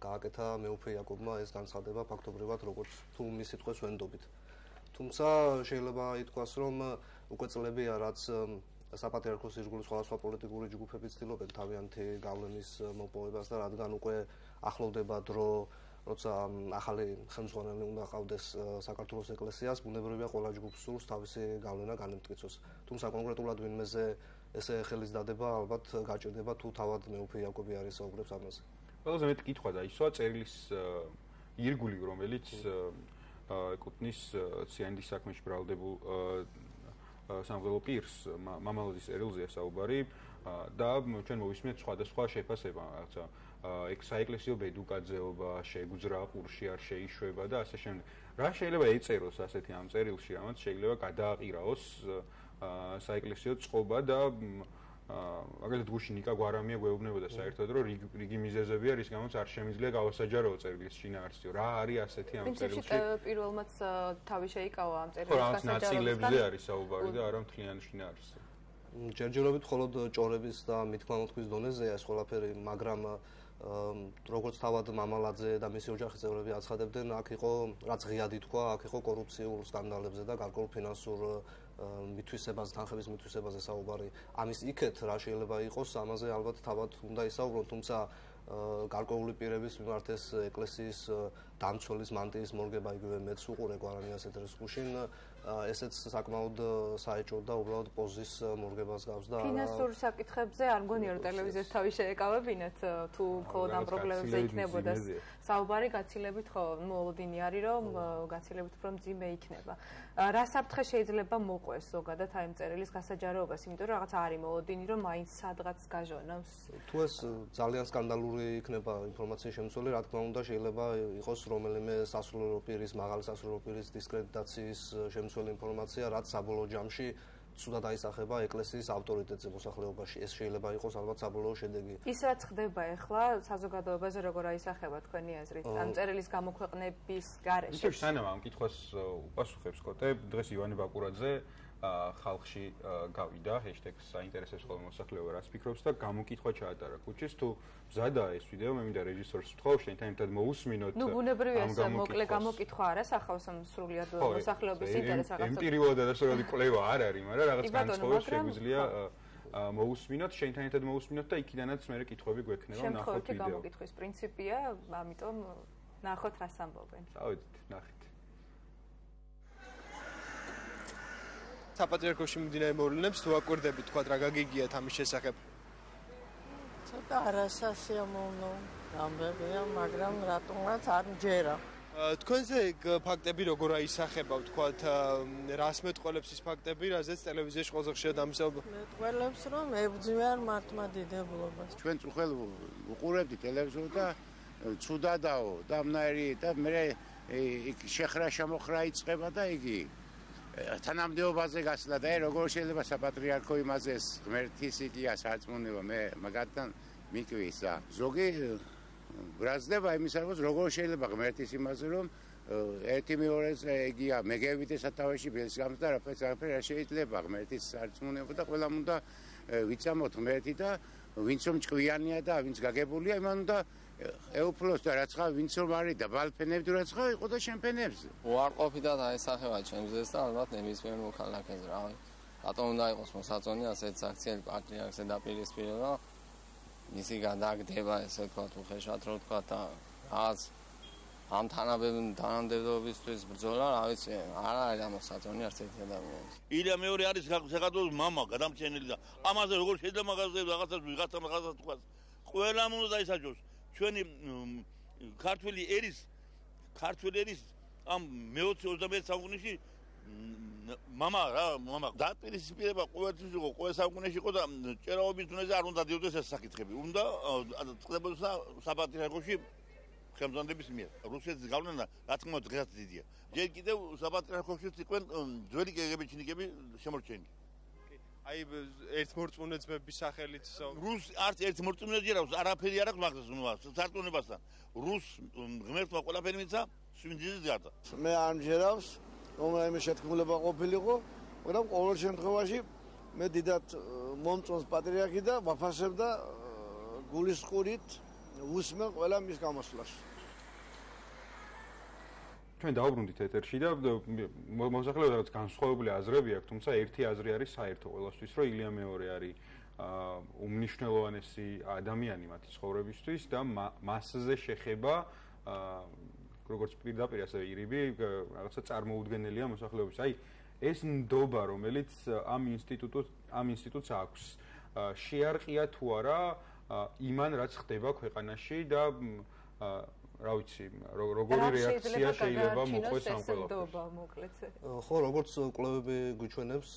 გააკეთა მეუფე იაკობმა ეს განცხადება ფაქტობრივად როგორც თუ მის სიტყვას ვენდობით. თუმცა შეიძლება ითქვას, რომ უკვე წლებია რაც საპატრიარქოს ირგვლივ სხვადასხვა პოლიტიკური ჯგუფები ცდილობენ თავიანთი გავლენის მოპოვებას და რადგან უკვე ახლოვდება დრო როცა ახალი ხელმძღვანელი უნდა ყავდეს საქართველოს ეკლესიას, ბუნებრივია ყველა ჯგუფს სურს თავისი გავლენა განემტკიცოს. თუმცა კონკრეტულად ვინმეზე ესე ხელის დადება ალბათ გაჭირდება თუ თავად მეუფე იაკობი არის საუბრებს ამაზე. ყველაზე მეტი კითხვა და ისოა წერილის ირგული რომელიც ეკუთვნის ციანდის საქმეში ბრალდებულ სამგელო პირს მამალოდის ერილზეა საუბარი და ჩვენ მოვისმენთ სხვადასხვა შეფასება რაღაცა ეგ საეკლესიო ბედუკაძეობა შეგვძრა ყურში არ შეიშვება და ასე შემდეგ. რა შეიძლება ეწეროს ასეთი ამ წერილში, რამაც შეიძლება გადააყირაოს საეკლესიო წყობა და მაგალითად გუში ნიკა გვარამია გვეუბნებოდა საერთოდ რომ რიგი მიზეზები არის, გამოც არ შემიძლია გავასაჯაროო წერილის შინაარსიო. რა არის ასეთი ამ წერილში? პრინციპში პირველმაც თავი შეიკავა ამ წერილის გასაჯაროებას. რა ნაცილებზე არის საუბარი და არა მთლიანი შინაარსზე. ჯერჯერობით მხოლოდ ჭორების და მithmanotქვის დონეზეა ეს ყველაფერი, მაგრამ როგორც თავად მამალაძე და მისი ოჯახის წევრები აცხადებდნენ, აქ იყო რაც ღიადი თქვა, აქ იყო კორუფციულ სკანდალებზე და გარკვეულ ფინანსურ მithვისებას, თანხების მithვისებაზე საუბარი. ამის იქეთ რა შეიძლება იყოს, ამაზე ალბათ თავად უნდა ისაუბრონ, თუმცა გარკვეული პირების მიმართ ეს ეკლესიის დამცველის მანტიის მორგება იგივე მეც უყურე გვარანიას ეთერს გუშინ ესეც საკმაოდ საეჭვო და უბრალოდ პოზის მორგებას გავს და ფინანსურ საკითხებზე არ მგონია რომ ტელევიზიას თავი შეეკავებინათ თუ მხოლოდ ამ პრობლემებზე იქნებოდა საუბარი გაცილებით ხო მოლოდინი არის რომ გაცილებით უფრო მძიმე იქნება. რა საფრთხე შეიძლება მოყვეს ზოგადად აი ამ წერილის გასაჯაროებას? იმიტომ რომ რაღაც არის მოლოდინი რომ მაინც სადღაც გაჟონავს. თუ ეს ძალიან სკანდალური იქნება ინფორმაციის შემცველი რა თქმა უნდა შეიძლება იყოს რომელიმე სასულიერო პირის მაღალი სასულიერო პირის დისკრედიტაციის შემცველი ინფორმაცია, რაც საბოლოო ჯამში ცუდად აისახება ეკლესიის ავტორიტეტზე მოსახლეობაში. ეს შეიძლება იყოს ალბათ საბოლოო შედეგი. ის რაც ხდება ახლა საზოგადოებაზე როგორ აისახება თქვენი აზრით? ამ წერილის გამოქვეყნების გარეშე. ისე სანამ ამ კითხვას უპასუხებს კოტე, დღეს ივანე ბაკურაძე ხალხში გავიდა ჰეშტეგს საინტერესებს ხოლმე მოსახლეობა რას ფიქრობს და გამოკითხვა ჩაატარა ქუჩის თუ მზადაა ეს ვიდეო მე მინდა რეჟისორს ვთხოვ შენთან ერთად მოусმინოთ ნუ ბუნებრივია ეს მოკლე გამოკითხვა არ ასახავს ამ სრულიად მოსახლეობის ინტერესს რაღაცა ემპირიულად და სრულად კვლევა არ არის მაგრამ რაღაც განსხვავებს შეგვიძლია მოусმინოთ, შენთან ერთად მოусმინოთ და იქიდანაც მე კითხვები გვექნება ნახოთ ვიდეო. შემთხვევით გამოკითხვის პრინციპია, ამიტომ ნახოთ რას ამბობენ. წავიდით, ნახეთ. საპატრიარქოში მიმდინარე მოვლენებს თუ აკვირდებით თქვა რა გაგიგიათ ამის შესახებ? ცოტა არასასიამოვნო გამბებია, მაგრამ რატომაც არ მჯერა. თქვენზე ფაქტები როგორ აისახება, თქვათ, რას მეტყოლებს ის ფაქტები, რაზეც ტელევიზიაში ყველაზე ხშირად ამისაუბრა? მეტყოლებს, რომ ებძვიან მართმადიდებლობას. ჩვენ წუხელ უყურებდი ტელევიზორს და ცუდადაო და მნაირი და მე იქ შეხრა შემოხრა იწება და იგი თანამდებობაზე გასვლა და როგორ შეიძლება საპატრიარქო იმაზე ღმერთის იდეა სარწმუნება მე მაგათთან მიკვისა ზოგი ბრაზდება იმისა რომ როგორ შეიძლება ღმერთის იმაზე რომ ერთი მეორეს ეგია მეგევიდე სათავეში ბილს გამს და რაფერს არაფერ არ შეიძლება ღმერთის სარწმუნება და ყველამ უნდა ვიცამოთ ღმერთი და ვინც რომ ჭკვიანია და ვინც გაგებულია იმან უნდა ეუფლოს და რაცხა ვინც რომ არის და ბალფენები რაცხა იყო და შემფენებს. უარყოფითად აესახება ჩემზეს და ალბათ ნებისმიერ მოქალაქეს რა. რატომ უნდა იყოს მოსაწონი ასეთ საქციელი პატრიარქზე დაპირისპირება? მისი გადაგდება ესე თქვა თუ ხეშად რო თქვა და რაღაც ამ თანამდებობისთვის ბრძოლა, რა ვიცი, არ არის ამოსაწონი არც ერთი ადამიანი. ილია მეორე არის საქართველოს мама, გადამწენილი და ამაზე როგორ შეიძლება მაგაზე რაღაცას ვიღაცა რაღაცას თქვა. ყველამ უნდა დაისაჯოს. ჩვენი ქართული ერის ქართული ერის ამ მე-20 საუკუნეში мама რა мама დაპირისპირება ყოველთვის იყო ყოველ საუკუნეში იყო და ჭერაობის დონეზე არ უნდა დიოდეს ეს საკითხები უნდა წდებოდა საპატრიარქოში ხელმძღვანელების მიერ რუსეთის გავლენა რა თქმა უნდა დღესაც დიდია ჯერ კიდევ საპატრიარქოში იყვნენ ძველი კგბ-ჩინიკები შემორჩენილი აი ერთ მორწმუნე ძმების სახელით რუს არც ერთ მორწმუნე ჯერ აქვს არაფერი არ აქვს მაგას ნუ სარწმუნებასთან. რუს ღმერთმა ყველაფერი მიცა სვინძიზე ძარდა მე არ მჯერავს რომელიმე შეთქმულება ყოფილიყო მაგრამ ყოველ შემთხვევაში მე დიდად მომწონს პატრიარქი და ვაფასებ და გულისყურით უსმენ ყველა მის გამოსვლას ჩვენ დაუბრუნდით ეთერში და მოსახლეობა რაღაც განსხვავებული აზრები აქვს, თუმცა ერთი აზრი არის საერთო ყველასთვის, რომ ილია მეორე არის აა უმნიშვნელოვანესი ადამიანი მათი ცხოვრებისთვის და მასზე შეხება აა როგორც პირდაპირ ასე ირიბი რაღაცა წარმოუდგენელია მოსახლეობის. აი ეს ნდობა, რომელიც ამ ინსტიტუტს ამ ინსტიტუტს აქვს, შეარყია თუ არა იმან რაც ხდება ქვეყანაში და აა რა ვიცი, როგორი რეაქცია შეიძლება მოყვეს ამ ყველაფერს. ხო, როგორც კლუბები გვიჩვენებს,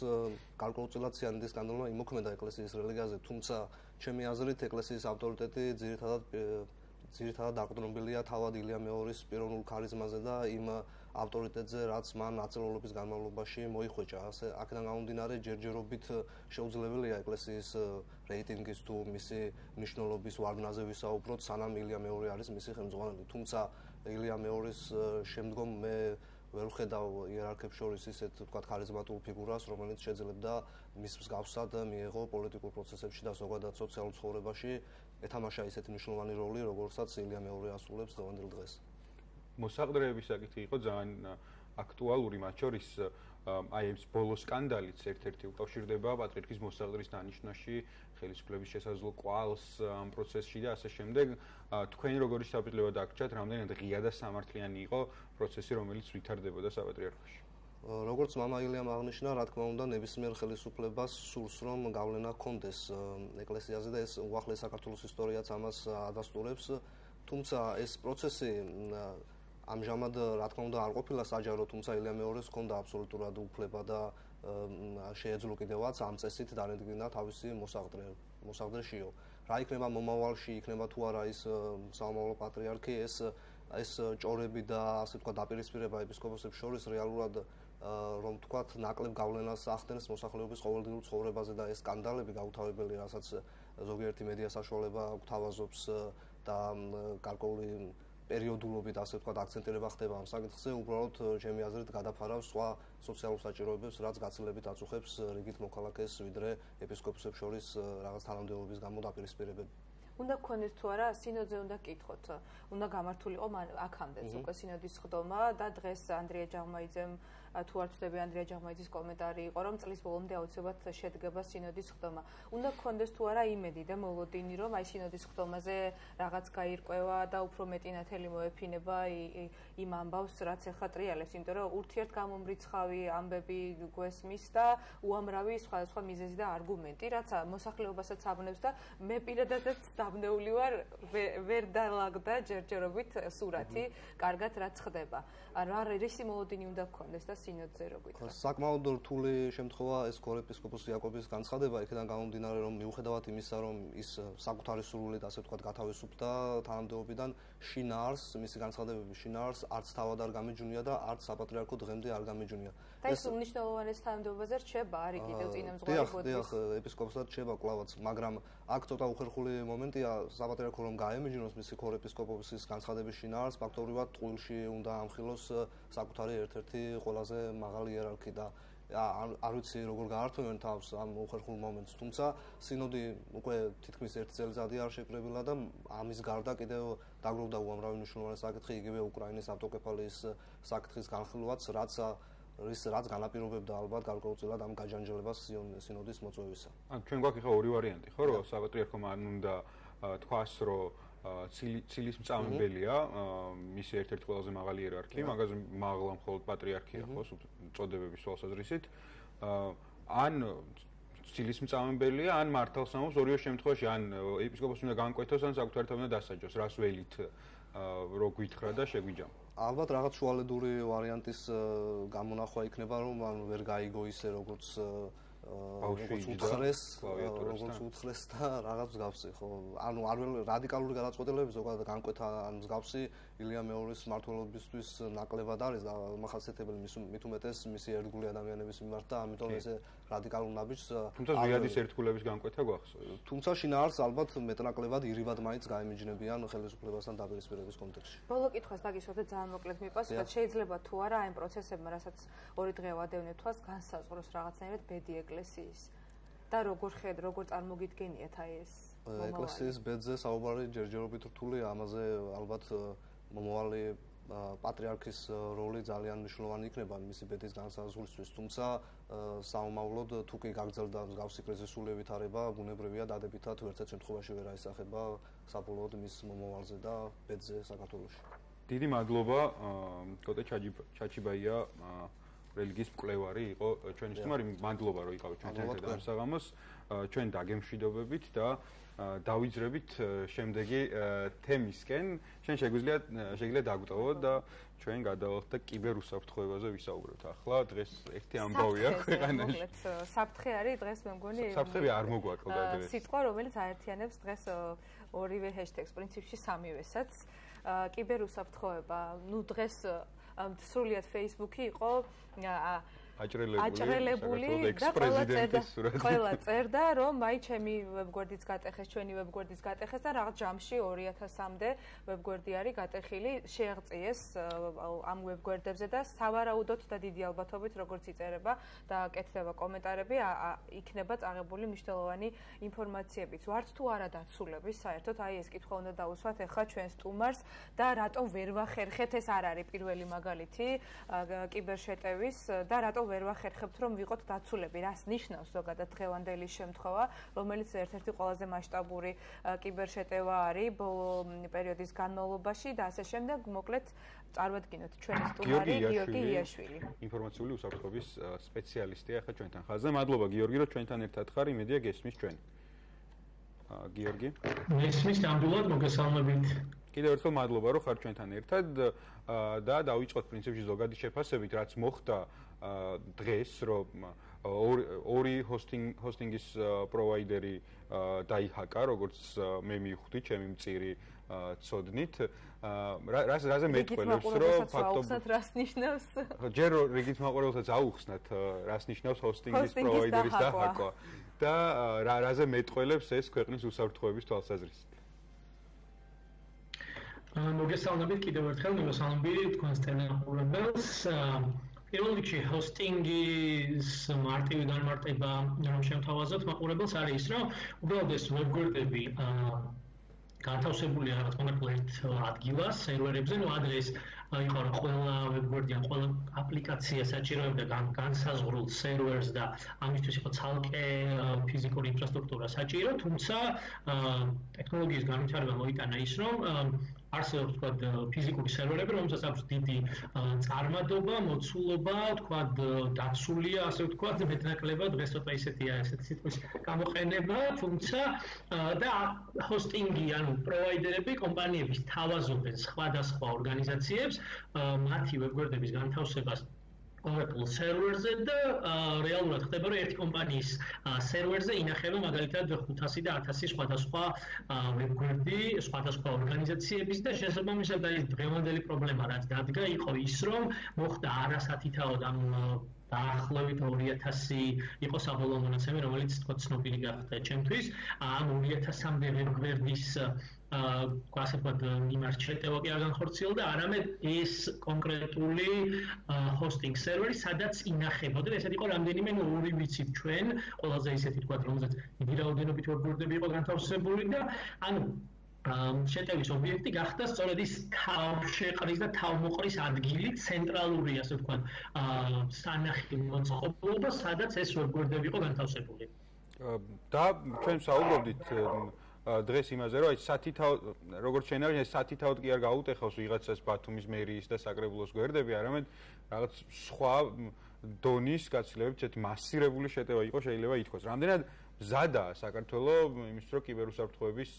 გარკვეულწილად სიანდის სკანდალმა იმოქმედა ეკლესიის რელიგიაზე, თუმცა ჩემი აზრით ეკლესიის ავტორიტეტი ძირითადად ძირითადად დაყრდნობილია თავად ილია მეორის პიროვნულ ქარიზმაზე და იმ ავტორიტეტზე, რაც მან აწლეულობის განმავლობაში მოიხვეჭა. ასე აქედან გამომდინარე, ჯერჯერობით შეუძლებელია ეკლესიის რეიტინგის თუ მისი მნიშვნელობის ვარდნაზე ვისაუბროთ, სანამ ილია მეორე არის მისი ხელმძღვანელი. თუმცა ილია მეორის შემდგომ მე ვერ ვხედავ იერარქებს შორის ისეთ თქვა ქარიზმატულ ფიგურას, რომელიც შეძლებდა მის მსგავსად მიიღო პოლიტიკურ პროცესებში და ზოგადად სოციალურ ცხოვრებაში ეთამაშა ისეთ მნიშვნელოვანი როლი, როგორცაც ილია მეორე ასრულებს დღევანდელ დღეს. მოსაყდრეების საკითხი იყო ძალიან აქტუალური, მათ შორის აი ეს ბოლო სკანდალიც ერთ-ერთი უკავშირდება პატრიარქის მოსაყდრის დანიშნაში, ხელისუფლების შესაძლო კვალს ამ პროცესში და ასე შემდეგ. თქვენ როგორი საპატლება დაგჭათ, რამდენად ღია და სამართლიანი იყო პროცესი, რომელიც ვითარდებოდა საპატრიარქოში? როგორც მამაილიამ აღნიშნა, რა თქმა უნდა, ნებისმიერ ხელისუფლებას სურს რომ გავლენა ჰქონდეს ეკლესიაზე და ეს უახლეს საქართველოს ისტორიაც ამას ადასტურებს. თუმცა ეს პროცესი ამჟამად რა თქმა უნდა არ ყოფილა საჯარო, თუმცა ილიამ მეორეს ჰქონდა აბსოლუტურად უფლება და შეეძლო კიდევაც ამ წესით დარედგინა თავისი მოსაღდრე მოსაღდრეშიო. რა იქნება მომავალში, იქნება თუ არა ის სამომავლო პატრიარქი, ეს ეს ჭორები და ასე ვთქვა დაპირისპირება ეპისკოპოსებს შორის რეალურად რომ ვთქვათ ნაკლებ გავლენას ახდენს მოსახლეობის ყოველდღიურ ცხოვრებაზე და ეს სკანდალები გაუთავებელი, რასაც ზოგიერთი მედია საშუალება გვთავაზობს და გარკვეული პერიოდულობით ასე ვთქვათ აქცენტირება ხდება ამ საკითხზე, უბრალოდ ჩემი აზრით გადაფარავს სხვა სოციალურ საჭიროებებს, რაც გაცილებით აწუხებს რიგით მოქალაქეს ვიდრე ეპისკოპოსებს შორის რაღაც თანამდებობის გამო დაპირისპირებები. უნდა გქონდეს თუ არა სინოდზე უნდა გკითხოთ. უნდა გამართულიყო აქამდეც უკვე სინოდის ხდომა და დღეს ანდრია ჯაღმაიძემ თუ არ ვწდები ანდრია ჯაღმაიძის კომენტარი იყო რომ წლის ბოლომდე აუცილებლად შედგება სინოდის ხდომა. უნდა გქონდეს თუ არა იმედი და მოლოდინი რომ აი სინოდის ხდომაზე რაღაც გაირკვევა და უფრო მეტი ნათელი მოეფინება იმ ამბავს რაც ახლა ტრიალებს, იმიტომ რომ ურთიერთ გამომრიცხავი ამბები გვესმის და უამრავი სხვადასხვა მიზეზი და არგუმენტი რაც მოსახლეობასაც აბნევს და მე პირადადაც დაბნეული ვარ ვერ დალაგდა ჯერჯერობით სურათი, კარგად რაც ხდება. რა რისი მოლოდინი უნდა გქონდეს და სინოდზე როგვით. საკმაოდ რთული შემთხვევა ეს კორეპისკოპოს იაკობის განცხადება, იქიდან გამომდინარე რომ მიუხედავად იმისა, რომ ის საკუთარი სურვილით ასე ვთქვათ გათავისუფლდა თანამდებობიდან, შინაარს, მისი განცხადებების შინაარს არც თავად არ გამიჯუნია და არც საპატრიარქო დღემდე არ გამიჯუნია. და ეს უნიშნელოვანეს თანამდებობაზე რჩება, არის კიდევ წინამძღვარი ბოდიშ. დიახ, დიახ, ეპისკოპოსად რჩება კლავაც, მაგრამ აქ ცოტა უხერხული მომენტია, საპატრიარქო რომ გაემიჯნოს მისი კორეპისკოპოსის განცხადების შინაარს, ფაქტობრივად ტყუილში უნდა ამხილოს საკუთარი ერთ-ერთი ყველაზე მაღალი იერარქი და არ ვიცი როგორ გაართმევენ თავს ამ უხერხულ მომენტს, თუმცა სინოდი უკვე თითქმის ერთი წელიწადი არ შეკრებილა და ამის გარდა კიდევ დაგროვდა უამრავი მნიშვნელოვანი საკითხი, იგივე უკრაინის ავტოკეფალიის საკითხის განხილვაც, რაც რის რაც განაპირობებდა ალბათ გარკვეულწილად ამ გაჯანჯელებას სინოდის მოწვევისა. ან ჩვენ გვაქვს ხა ორი ვარიანტი, ხო, რომ საპატრიარქო მან უნდა თქვას, რომ ცილის მწამებელია. მისი ერთ-ერთი ყველაზე მაღალი იერარქი, მაგაზე მაღლა მხოლოდ პატრიარქია ხო წოდებების თვალსაზრისით. ან ცილის მწამებელია, ან მართალს ამბობს ორივე შემთხვევაში, ან ეპისკოპოსი უნდა განკვეთოს, ან საკუთარ თავზე დასაჯოს, რას ველით რო გითხრა და შეგვიჯამა. ალბათ რაღაც შუალედური ვარიანტის გამონახვა იქნება, რომ ან ვერ გაიგო ისე როგორც როგორც უცხრეს როგორც უცხრეს და რაღაც მსგავსი ხო ანუ არ რადიკალური გადაწყვეტილები ზოგადად განკვეთა ან მსგავსი ილია მეორის მართლობისთვის ნაკლებად არის მახასიათებელი მის მით უმეტეს მისი ერთგული ადამიანების მიმართ და ამიტომ ესე რადიკალურ ნაბიჯს თუმცა ზიადის ერთგულების განკვეთა გვახსოვს თუმცა შინაარს ალბათ მეტნაკლებად ირიბად მაინც გაემიჯნებიან ხელისუფლებასთან დაპირისპირების კონტექსტში ბოლო კითხვას დაგისვათ ძალიან მოკლედ მიპასუხოთ შეიძლება თუ არა ამ პროცესებმა რასაც ორი დღე ვადევნებთ თვალს განსაზღვროს რაღაცნაირად ბედი ეკლესიის. და როგორ ხედ როგორ წარმოგიდგენიათ აი ეს ეკლესიის ბედზე საუბარი ჯერჯერობით რთულია ამაზე ალბათ მომავალი პატრიარქის როლი ძალიან მნიშვნელოვანი იქნება მისი ბედის განსაზღვრისთვის, თუმცა საომავლოდ თუ კი გაგრძელდა მსგავსი კრიზისული ვითარება, ბუნებრივია დადებითად ვერცეთ შემთხვევაში ვერ აისახება საბოლოოდ მის მომავალზე და ბედზე საქართველოში. დიდი მადლობა კოტე ჩაჩიბაია რელიგიის მკვლევარი იყო ჩვენი სტუმარი მადლობა რომ იყავით ჩვენთან ერთად ამ საღამოს ჩვენ დაგემშვიდობებით და დავიძრებით შემდეგი თემისკენ. ჩვენ შეგვიძლია შეგვიძლია დაგვტოვოთ და ჩვენ გადავალთ და კიბერუსაფრთხოებაზე ვისაუბროთ. ახლა დღეს ერთი ამბავია ქვეყანაში. საფრთხე არის დღეს მე მგონი. საფრთხე არ მოგვაკლდა დღეს. სიტყვა რომელიც აერთიანებს დღეს ორივე ჰეშტეგს, პრინციპში სამივესაც. კიბერუსაფრთხოება, ну დღეს სრულიად Facebook-ი იყო აჭრელებული და ყველა წერდა ყველა წერდა რომ აი ჩემი ვებგვერდიც გატეხეს ჩვენი ვებგვერდიც გატეხეს და რაღაც ჯამში 2000-მდე ვებგვერდი არის გატეხილი შეაღწიეს ამ ვებგვერდებზე და სავარაუდოდ და დიდი ალბათობით როგორც იწერება და კეთდება კომენტარები იქნება წაღებული მნიშვნელოვანი ინფორმაციებიც. ვართ თუ არა დაცულები საერთოდ აი ეს კითხვა უნდა დაუსვათ ახლა ჩვენს სტუმარს და რატომ ვერ ვახერხეთ ეს არ არის პირველი მაგალითი კიბერშეტევის და რატომ ვერ ვახერხებთ რომ ვიყოთ დაცულები. რას ნიშნავს ზოგადად დღევანდელი შემთხვევა, რომელიც ერთ-ერთი ყველაზე მასშტაბური კიბერშეტევა არის ბოლო პერიოდის განმავლობაში და ასე შემდეგ, მოკლედ წარვადგინოთ ჩვენი სტუმარი გიორგი იაშვილი. ინფორმაციული უსაფრთხოების სპეციალისტია ახლა ჩვენთან. ხაზზე მადლობა გიორგი, რომ ჩვენთან ერთად ხარ, იმედია გესმის ჩვენ. გიორგი. მესმის ნამდვილად მოგესალმებით. კიდევ ერთხელ მადლობა რომ ხარ ჩვენთან ერთად და დავიწყოთ პრინციპში ზოგადი შეფასებით რაც მოხდა დღეს რომ ორი ჰოსტინგ ჰოსტინგის პროვაიდერი დაიჰაკა როგორც მე მივხვდი ჩემი მწირი ცოდნით. რას რაზე მეტყველებს რომ ფაქტობრივად რას ნიშნავს? ჯერ რიგით მაყურებელსაც აუხსნათ რას ნიშნავს ჰოსტინგის პროვაიდერის დაჰაკვა და რაზე მეტყველებს ეს ქვეყნის უსაფრთხოების თვალსაზრისით? მოგესალმებით კიდევ ერთხელ მოგესალმებით თქვენს ტელემაყურებელს პირველ რიგში ჰოსტინგის მარტივი განმარტება რომ შემთავაზოთ მაყურებელს არის ის რომ უბრალოდ ეს ვებგვერდები განთავსებულია რაღაც კონკრეტულ ადგილას სერვერებზე ნუ ადრეს იყო რომ ყველა ვებგვერდი ან ყველა აპლიკაცია საჭიროებდა განსაზღვრულ სერვერს და ამისთვის იყო ცალკე ფიზიკური ინფრასტრუქტურა საჭირო თუმცა ტექნოლოგიის განვითარება მოიტანა ის რომ არსებობს თქვა ფიზიკური სერვერები, რომელსაც აქვს დიდი წარმადობა, მოცულობა, თქვა დაცულია, ასე ვთქვა, მეტნაკლებად დღეს ცოტა ისეთია ესეთი სიტყვის გამოყენება, თუმცა და ჰოსტინგი, ანუ პროვაიდერები, კომპანიების თავაზობენ სხვადასხვა ორგანიზაციებს მათი ვებგვერდების განთავსებას Oracle server-ზე და რეალურად ხდება რომ ერთი კომპანიის server-ზე ინახება მაგალითად 500 და 1000 სხვადასხვა ვებგვერდი, სხვადასხვა ორგანიზაციების და შესაბამისად აი დღევანდელი პრობლემა რაც დადგა იყო ის რომ მოხდა არასათითაოდ ამ დაახლოებით 2000 იყო საბოლოო მონაცემი რომელიც თქო ცნობილი გახდა ჩემთვის. ამ 2000-მდე ვებგვერდის აა ასე ვთქვათ მიმართ შეტევა კი არ განხორციელდა არამედ ეს კონკრეტული ჰოსტინგ სერვერი სადაც ინახებოდა ესეთი იყო რამდენიმე ორი ვიცით ჩვენ ყველაზე ისეთი ვთქვათ რომელზეც დიდი რაოდენობით ვებგვერდები იყო განთავსებული და ანუ შეტევის ობიექტი გახდა სწორედ ის თავშეყრის და თავმოყრის ადგილი ცენტრალური ასე ვთქვათ აა სანახი მოწყობილობა სადაც ეს ვებგვერდები იყო განთავსებული. და ჩვენ საუბრობდით დღეს იმაზე რომ აი სათითაო როგორც შეიძლება ეს სათითაოდ კი არ გაუტეხავს ვიღაცას ბათუმის მერიის და საკრებულოს გვერდები არამედ რაღაც სხვა დონის გაცილებით ეს მასირებული შეტევა იყო შეიძლება ითქვას. რამდენად ზადა საქართველოს იმის რომ კიბერუსაფრთხოების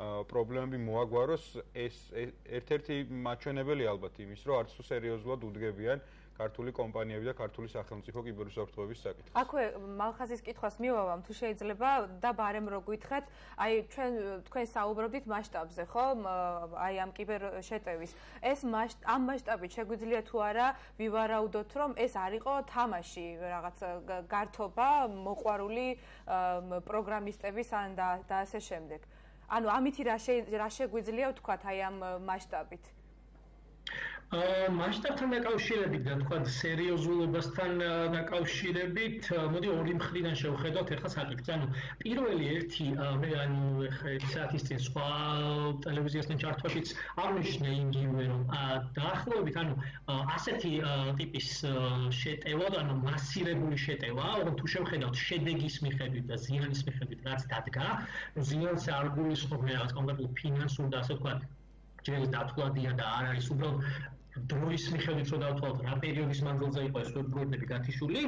პრობლემები მოაგვაროს ეს ერთ-ერთი მაჩვენებელი ალბათ იმის რომ არც თუ სერიოზულად უდგებიან ქართული კომპანიები და ქართული სახელმწიფო კიბერუსაფრთხოების საკითხს. აქვე მალხაზის კითხვას მივავამ თუ შეიძლება და ბარემ რო გითხრათ, აი ჩვენ თქვენ საუბრობდით მასშტაბზე, ხო? აი ამ კიბერშეტევის. ეს ამ მასშტაბით შეგვიძლია თუ არა ვივარაუდოთ, რომ ეს არისო თამაში, რაღაც გართობა, მოყვარული პროგრამისტების ან და ასე შემდეგ. ანუ ამითი რა რა შეგვიძლია ვთქვათ აი ამ მასშტაბით? მასშტაბთან დაკავშირებით და თქვა სერიოზულობასთან დაკავშირებით, მოდი ორი მხრიდან შევხედოთ ახლა საკითხს. ანუ პირველი ერთი მე ანუ საათის წინ სხვა ტელევიზიასთან ჩართვაშიც აღნიშნე იგივე რომ დაახლოებით ანუ ასეთი ტიპის შეტევა, ანუ მასირებული შეტევა, რომ თუ შევხედავთ შედეგის მიხედვით და ზიანის მიხედვით რაც დადგა, ზიანს არ გულისხმობ რაღაც კონკრეტულ ფინანსურ და ასე ვთქვა ჯერ დათვლადია და არ არის უბრალოდ დროის მიხედვით რო დავთვალოთ რა პერიოდის მანძილზე იყო ეს ვებგვერდები გათიშული?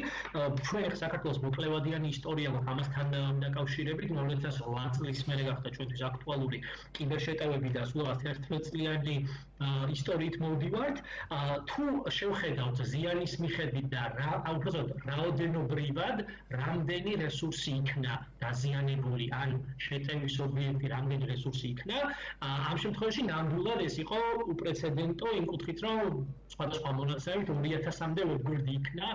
ჩვენ ახლა საქართველოს მოკლევადიანი ისტორია მაქვს ამასთან დაკავშირებით 2008 წლის მერე გახდა ჩვენთვის აქტუალური კიბერშეტევები და სულ 11 წლიანი ისტორიით მოვდივართ. თუ შევხედავთ ზიანის მიხედვით და რა უბრალოდ რაოდენობრივად რამდენი რესურსი იქნა დაზიანებული? ან შეტევის ობიექტი რამდენი რესურსი იქნა? ამ შემთხვევაში ნამდვილად ეს იყო უპრეცედენტო იმ კუთხით რომ სხვადასხვა მონაცემებით 2000-მდე ვებგვერდი იქნა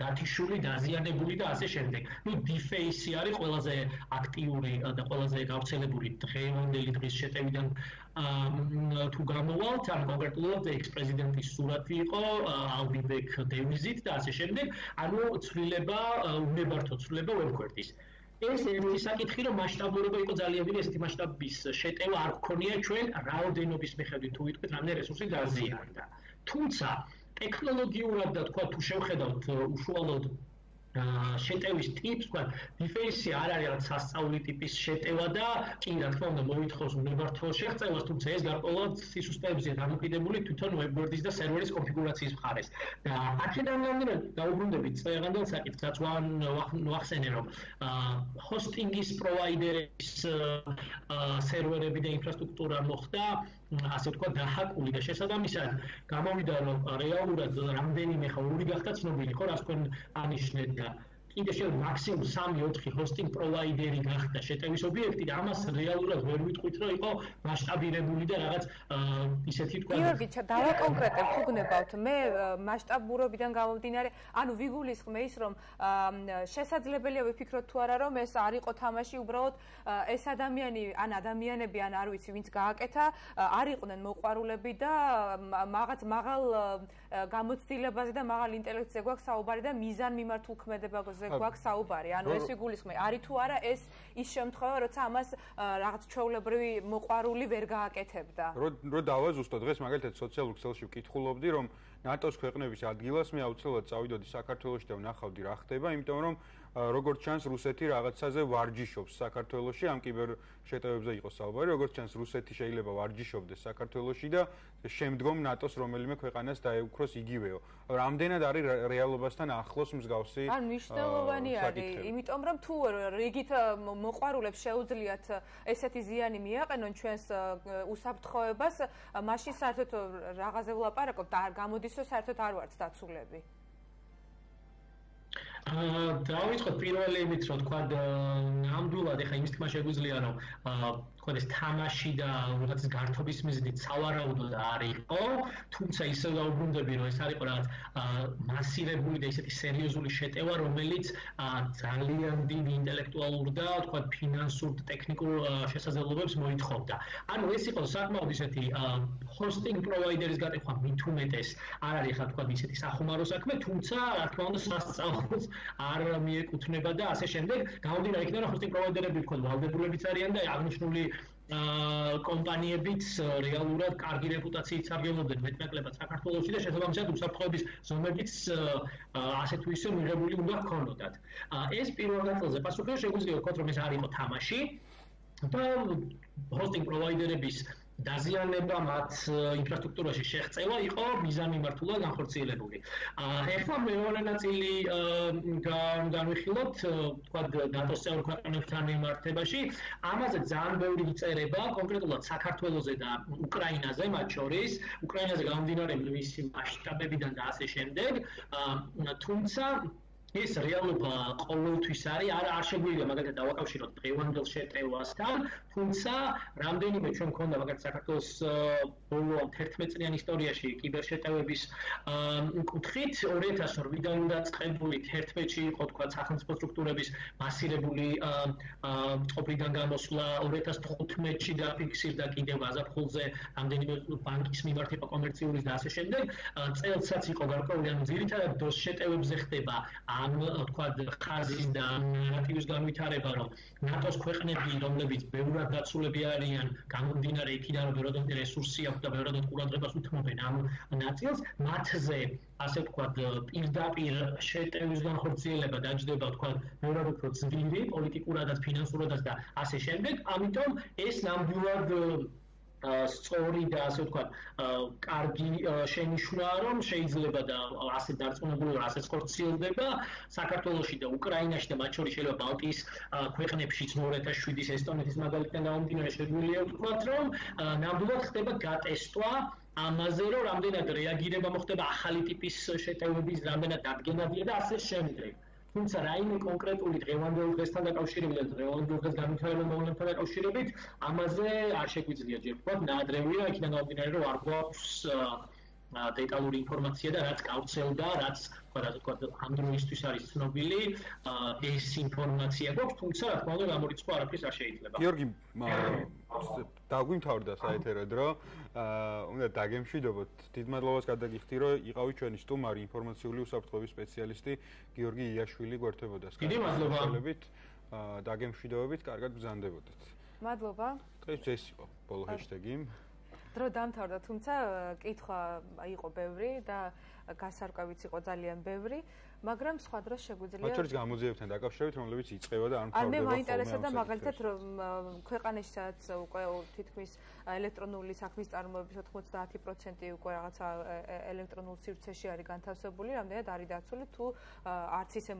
გათიშული, დაზიანებული და ასე შემდეგ. ნუ დიფეისი არის ყველაზე აქტიური და ყველაზე გავრცელებული დღევანდელი დღის შეტევიდან თუ გამოვალთ, ან კონკრეტულად ექს-პრეზიდენტის სურათი იყო ალბიბეკ დევიზით და ასე შემდეგ, ანუ ცვლილება, უნებართო ცვლილება ვებგვერდის. ეს ერთი საკითხი რომ მასშტაბურობა იყო ძალიან დიდი ესეთი მასშტაბის შეტევა არ გქონია ჩვენ რაოდენობის მიხედვით თუ ვიტყვით რამდენი რესურსი დაზიანდა. თუმცა ტექნოლოგიურად და თქვა თუ შევხედავთ უშუალოდ შეტევის ტიპს, თქვა, დიფენსი არ არის რაღაც სასწაული ტიპის შეტევა და კი რა თქმა უნდა მოითხოვს უნებართო შეღწევას, თუმცა ეს გარკვეულად სისუსტეებზეა დამოკიდებული თვითონ ვებგვერდის და სერვერის კონფიგურაციის მხარეს. და აქედან გამომდინარე, დაუბრუნდებით წეღანდელ საკითხს, რაც ვან ვახსენე რომ ჰოსტინგის პროვაიდერის სერვერები და ინფრასტრუქტურა მოხდა ასე ვთქვა დაჰაკული და შესაბამისად გამოვიდა რომ რეალურად რამდენიმე ხო ორი გახდა ცნობილი ხო რას თქვენ ანიშნეთ და კიდე შეიძლება მაქსიმუმ 3-4 ჰოსტინგ პროვაიდერი გახდა შეტევის ობიექტი და ამას რეალურად ვერ ვიტყვით რომ იყო მასშტაბირებული და რაღაც ისეთი თქვა გიორგი დავაკონკრეტებ თუ გნებავთ მე მასშტაბურობიდან გამომდინარე ანუ ვიგულისხმე ის რომ შესაძლებელია ვიფიქროთ თუ არა რომ ეს არ იყო თამაში უბრალოდ ეს ადამიანი ან ადამიანები ან არ ვიცი ვინც გააკეთა არ იყვნენ მოყვარულები და მაღაც მაღალ გამოცდილებაზე და მაღალ ინტელექტზე გვაქვს საუბარი და მიზან მიმართულ ქმედებაზე გვაქვს საუბარი. ანუ ეს იგულისხმე, არის თუ არა ეს ის შემთხვევა, როცა ამას რაღაც ჩვეულებრივი მოყარული ვერ გააკეთებდა. რო რო დავაზუსტო დღეს მაგალითად სოციალურ ქსელში ვკითხულობდი, რომ ნატოს ქვეყნების ადგილას მე აუცილებლად წავიდოდი საქართველოში და ვნახავდი რა ხდება, იმიტომ რომ როგორც ჩანს რუსეთი რაღაცაზე ვარჯიშობს. საქართველოში ამ კიბერ შეტევებზე იყო საუბარი როგორც ჩანს რუსეთი შეიძლება ვარჯიშობდეს საქართველოში და შემდგომ ნატოს რომელიმე ქვეყანას დაეუქროს იგივეო. რამდენად არის რეალობასთან ახლოს მსგავსი ან მნიშვნელოვანი არის. იმიტომ რომ თუ რიგით მოყარულებს შეუძლიათ ესეთი ზიანი მიაყენონ ჩვენს უსაფრთხოებას მაშინ საერთოდ რაღაცზე ვლაპარაკობთ და გამოდის რომ საერთოდ არ ვართ დაცულები აა დავიწყოთ პირველი იმით რომ თქვა ნამდვილად ეხა იმის თქმა შეგვიძლია რომ თქვა ეს თამაში და რაღაც გართობის მიზნით სავარაუდოდ არ იყო, თუმცა ისე დაუბრუნდები, რომ ეს არის რაღაც მასირებული და ისეთი სერიოზული შეტევა, რომელიც ძალიან დიდ ინტელექტუალურ და თქვა ფინანსურ და ტექნიკურ შესაძლებლობებს მოითხოვდა. ანუ ეს იყო საკმაოდ ისეთი ჰოსტინგ პროვაიდერის გატეხვა უმეტეს არ არის ხა თქვა ისეთი სახუმარო საქმე, თუმცა რა თქმა უნდა სასწაულს არ მიეკუთვნება და ასე შემდეგ. გამომდინარე იქიდან რომ ჰოსტინგ პროვაიდერები თქვა ვალდებულებიც არიან და აღნიშნული აა კომპანიებიც რეალურად კარგი რეპუტაციით სარგებლობდნენ მეტნაკლებად საქართველოსში და შესაბამისად უსაფრთხოების ზომებიც ასე თუ ისე მიღებული უნდა ჰქონოდათ. ეს პირველ ნაწილზე პასუხი შეგვიძლია ვთქვათ რომ ეს არ იყო თამაში და ჰოსტინგ პროვაიდერების დაზიანება მათ ინფრასტრუქტურაში შეღწევა იყო მიზანმიმართულად განხორციელებული. ახლა მეორე ნაწილი განვიხილოთ, თქვა დატოს წევრ ქვეყნებთან მიმართებაში, ამაზე ძალიან ბევრი იწერება, კონკრეტულად საქართველოსზე და უკრაინაზე, მათ შორის, უკრაინაზე გამომდინარე მისი მასშტაბებიდან და ასე შემდეგ. თუმცა ეს რეალობა ყოველთვის არის არ არ შეგვიძლია მაგალითად დავაკავშიროთ დღევანდელ შეტევასთან თუმცა რამდენიმე ჩვენ მქონდა მაგალითად საქართველოს ბოლო 11 წლიან ისტორიაში კიბერშეტევების კუთხით 2008-დან დაწყებული 11-ში იყო თქვა სახელმწიფო სტრუქტურების მასირებული ყოფიდან გამოსვლა 2015-ში დაფიქსირდა კიდევ გაზაფხულზე რამდენიმე ბანკის მიმართ იყო კომერციული და ასე შემდეგ წელსაც იყო გარკვეული ანუ ძირითადად დოს შეტევებზე ხდება ამ თქვა ხაზის და ნარატივის განვითარება რომ ნატოს ქვეყნები რომლებიც ბევრად დაცულები არიან გამომდინარე იქიდან რომ ბევრად რესურსი აქვს და ბევრად ყურადღებას უთმობენ ამ ნაწილს მათზე ასე თქვა პირდაპირ შეტევის განხორციელება დაჯდება თქვა ბევრად უფრო ძლიერი პოლიტიკურადაც ფინანსურადაც და ასე შემდეგ ამიტომ ეს ნამდვილად სწორი და ასე ვთქვათ, კარგი შენიშვნაა, რომ შეიძლება და ასე დარწმუნებული ვარ, ასე ხორციელდება საქართველოსში და უკრაინაში და მათ შორის შეიძლება ბალტიის ქვეყნებშიც 2007-ის ესტონეთის მაგალითთან გამომდინარე შეგვიძლია ვთქვათ, რომ ნამდვილად ხდება გატესტვა ამაზე რომ რამდენად რეაგირება მოხდება ახალი ტიპის შეტევების, რამდენად დადგენადია და ასე შემდეგ. თუმცა რაიმე კონკრეტული დღევანდელ დღესთან დაკავშირებით და დღევანდელ დღეს განვითარებულ მოვლენებთან დაკავშირებით ამაზე არ შეგვიძლია ჯერ ვთქვათ ნაადრევია იქიდან გამომდინარე რომ არ გვაქვს დეტალური ინფორმაცია და რაც გავცელდა, რაც თქვა რა თქვა ამ დროისთვის არის ცნობილი, ეს ინფორმაცია გვაქვს, თუმცა რა თქმა უნდა გამორიცხვა არაფერს არ შეიძლება. გიორგი დაგვიმთავრდა საერთოდ დრო, აა უნდა დაგემშვიდობოთ. დიდ მადლობას გადაგიხდი, რომ იყავი ჩვენი სტუმარი ინფორმაციული უსაფრთხოების სპეციალისტი გიორგი იაშვილი გვერდებოდა დიდი მადლობა. აა დაგემშვიდობებით, კარგად ბრძანდებოდეთ. მადლობა. დღეს ეს იყო ბოლო ჰეშტეგი. დრო დამთავრდა, თუმცა კითხვა იყო ბევრი და გასარკვევიც იყო ძალიან ბევრი. მაგრამ სხვა დროს შეგვიძლია მათ შორის გამოძიებთან დაკავშირებით რომლებიც იწება და ან ფარდება ხოლმე. მე მაინტერესებდა მაგალითად რომ ქვეყანაში სადაც უკვე თითქმის ელექტრონული საქმის წარმოების 90% უკვე რაღაცა ელექტრონულ სივრცეში არის განთავსებული, რამდენად არის დაცული თუ არც ისე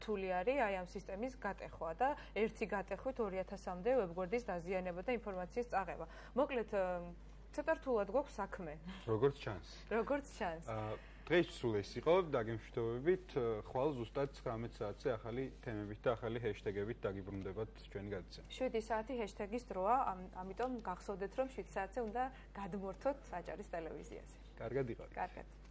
რთული არის აი ამ სისტემის გატეხვა და ერთი გატეხვით 2000-მდე ვებგვერდის დაზიანება და ინფორმაციის წაღება. მოკლედ ცოტა რთულად გვაქვს საქმე. როგორც ჩანს. როგორც ჩანს. აა დღეს სულ ეს იყო დაგემშვიდობებით ხვალ ზუსტად 19 საათზე ახალი თემებით და ახალი ჰეშტეგებით დაგიბრუნდებათ ჩვენი გადაცემა 7 საათი ჰეშტეგის დროა ამიტომ გახსოვდეთ რომ 7 საათზე უნდა გადმორთოთ საჭარის ტელევიზიაზე. კარგად იყავით. კარგად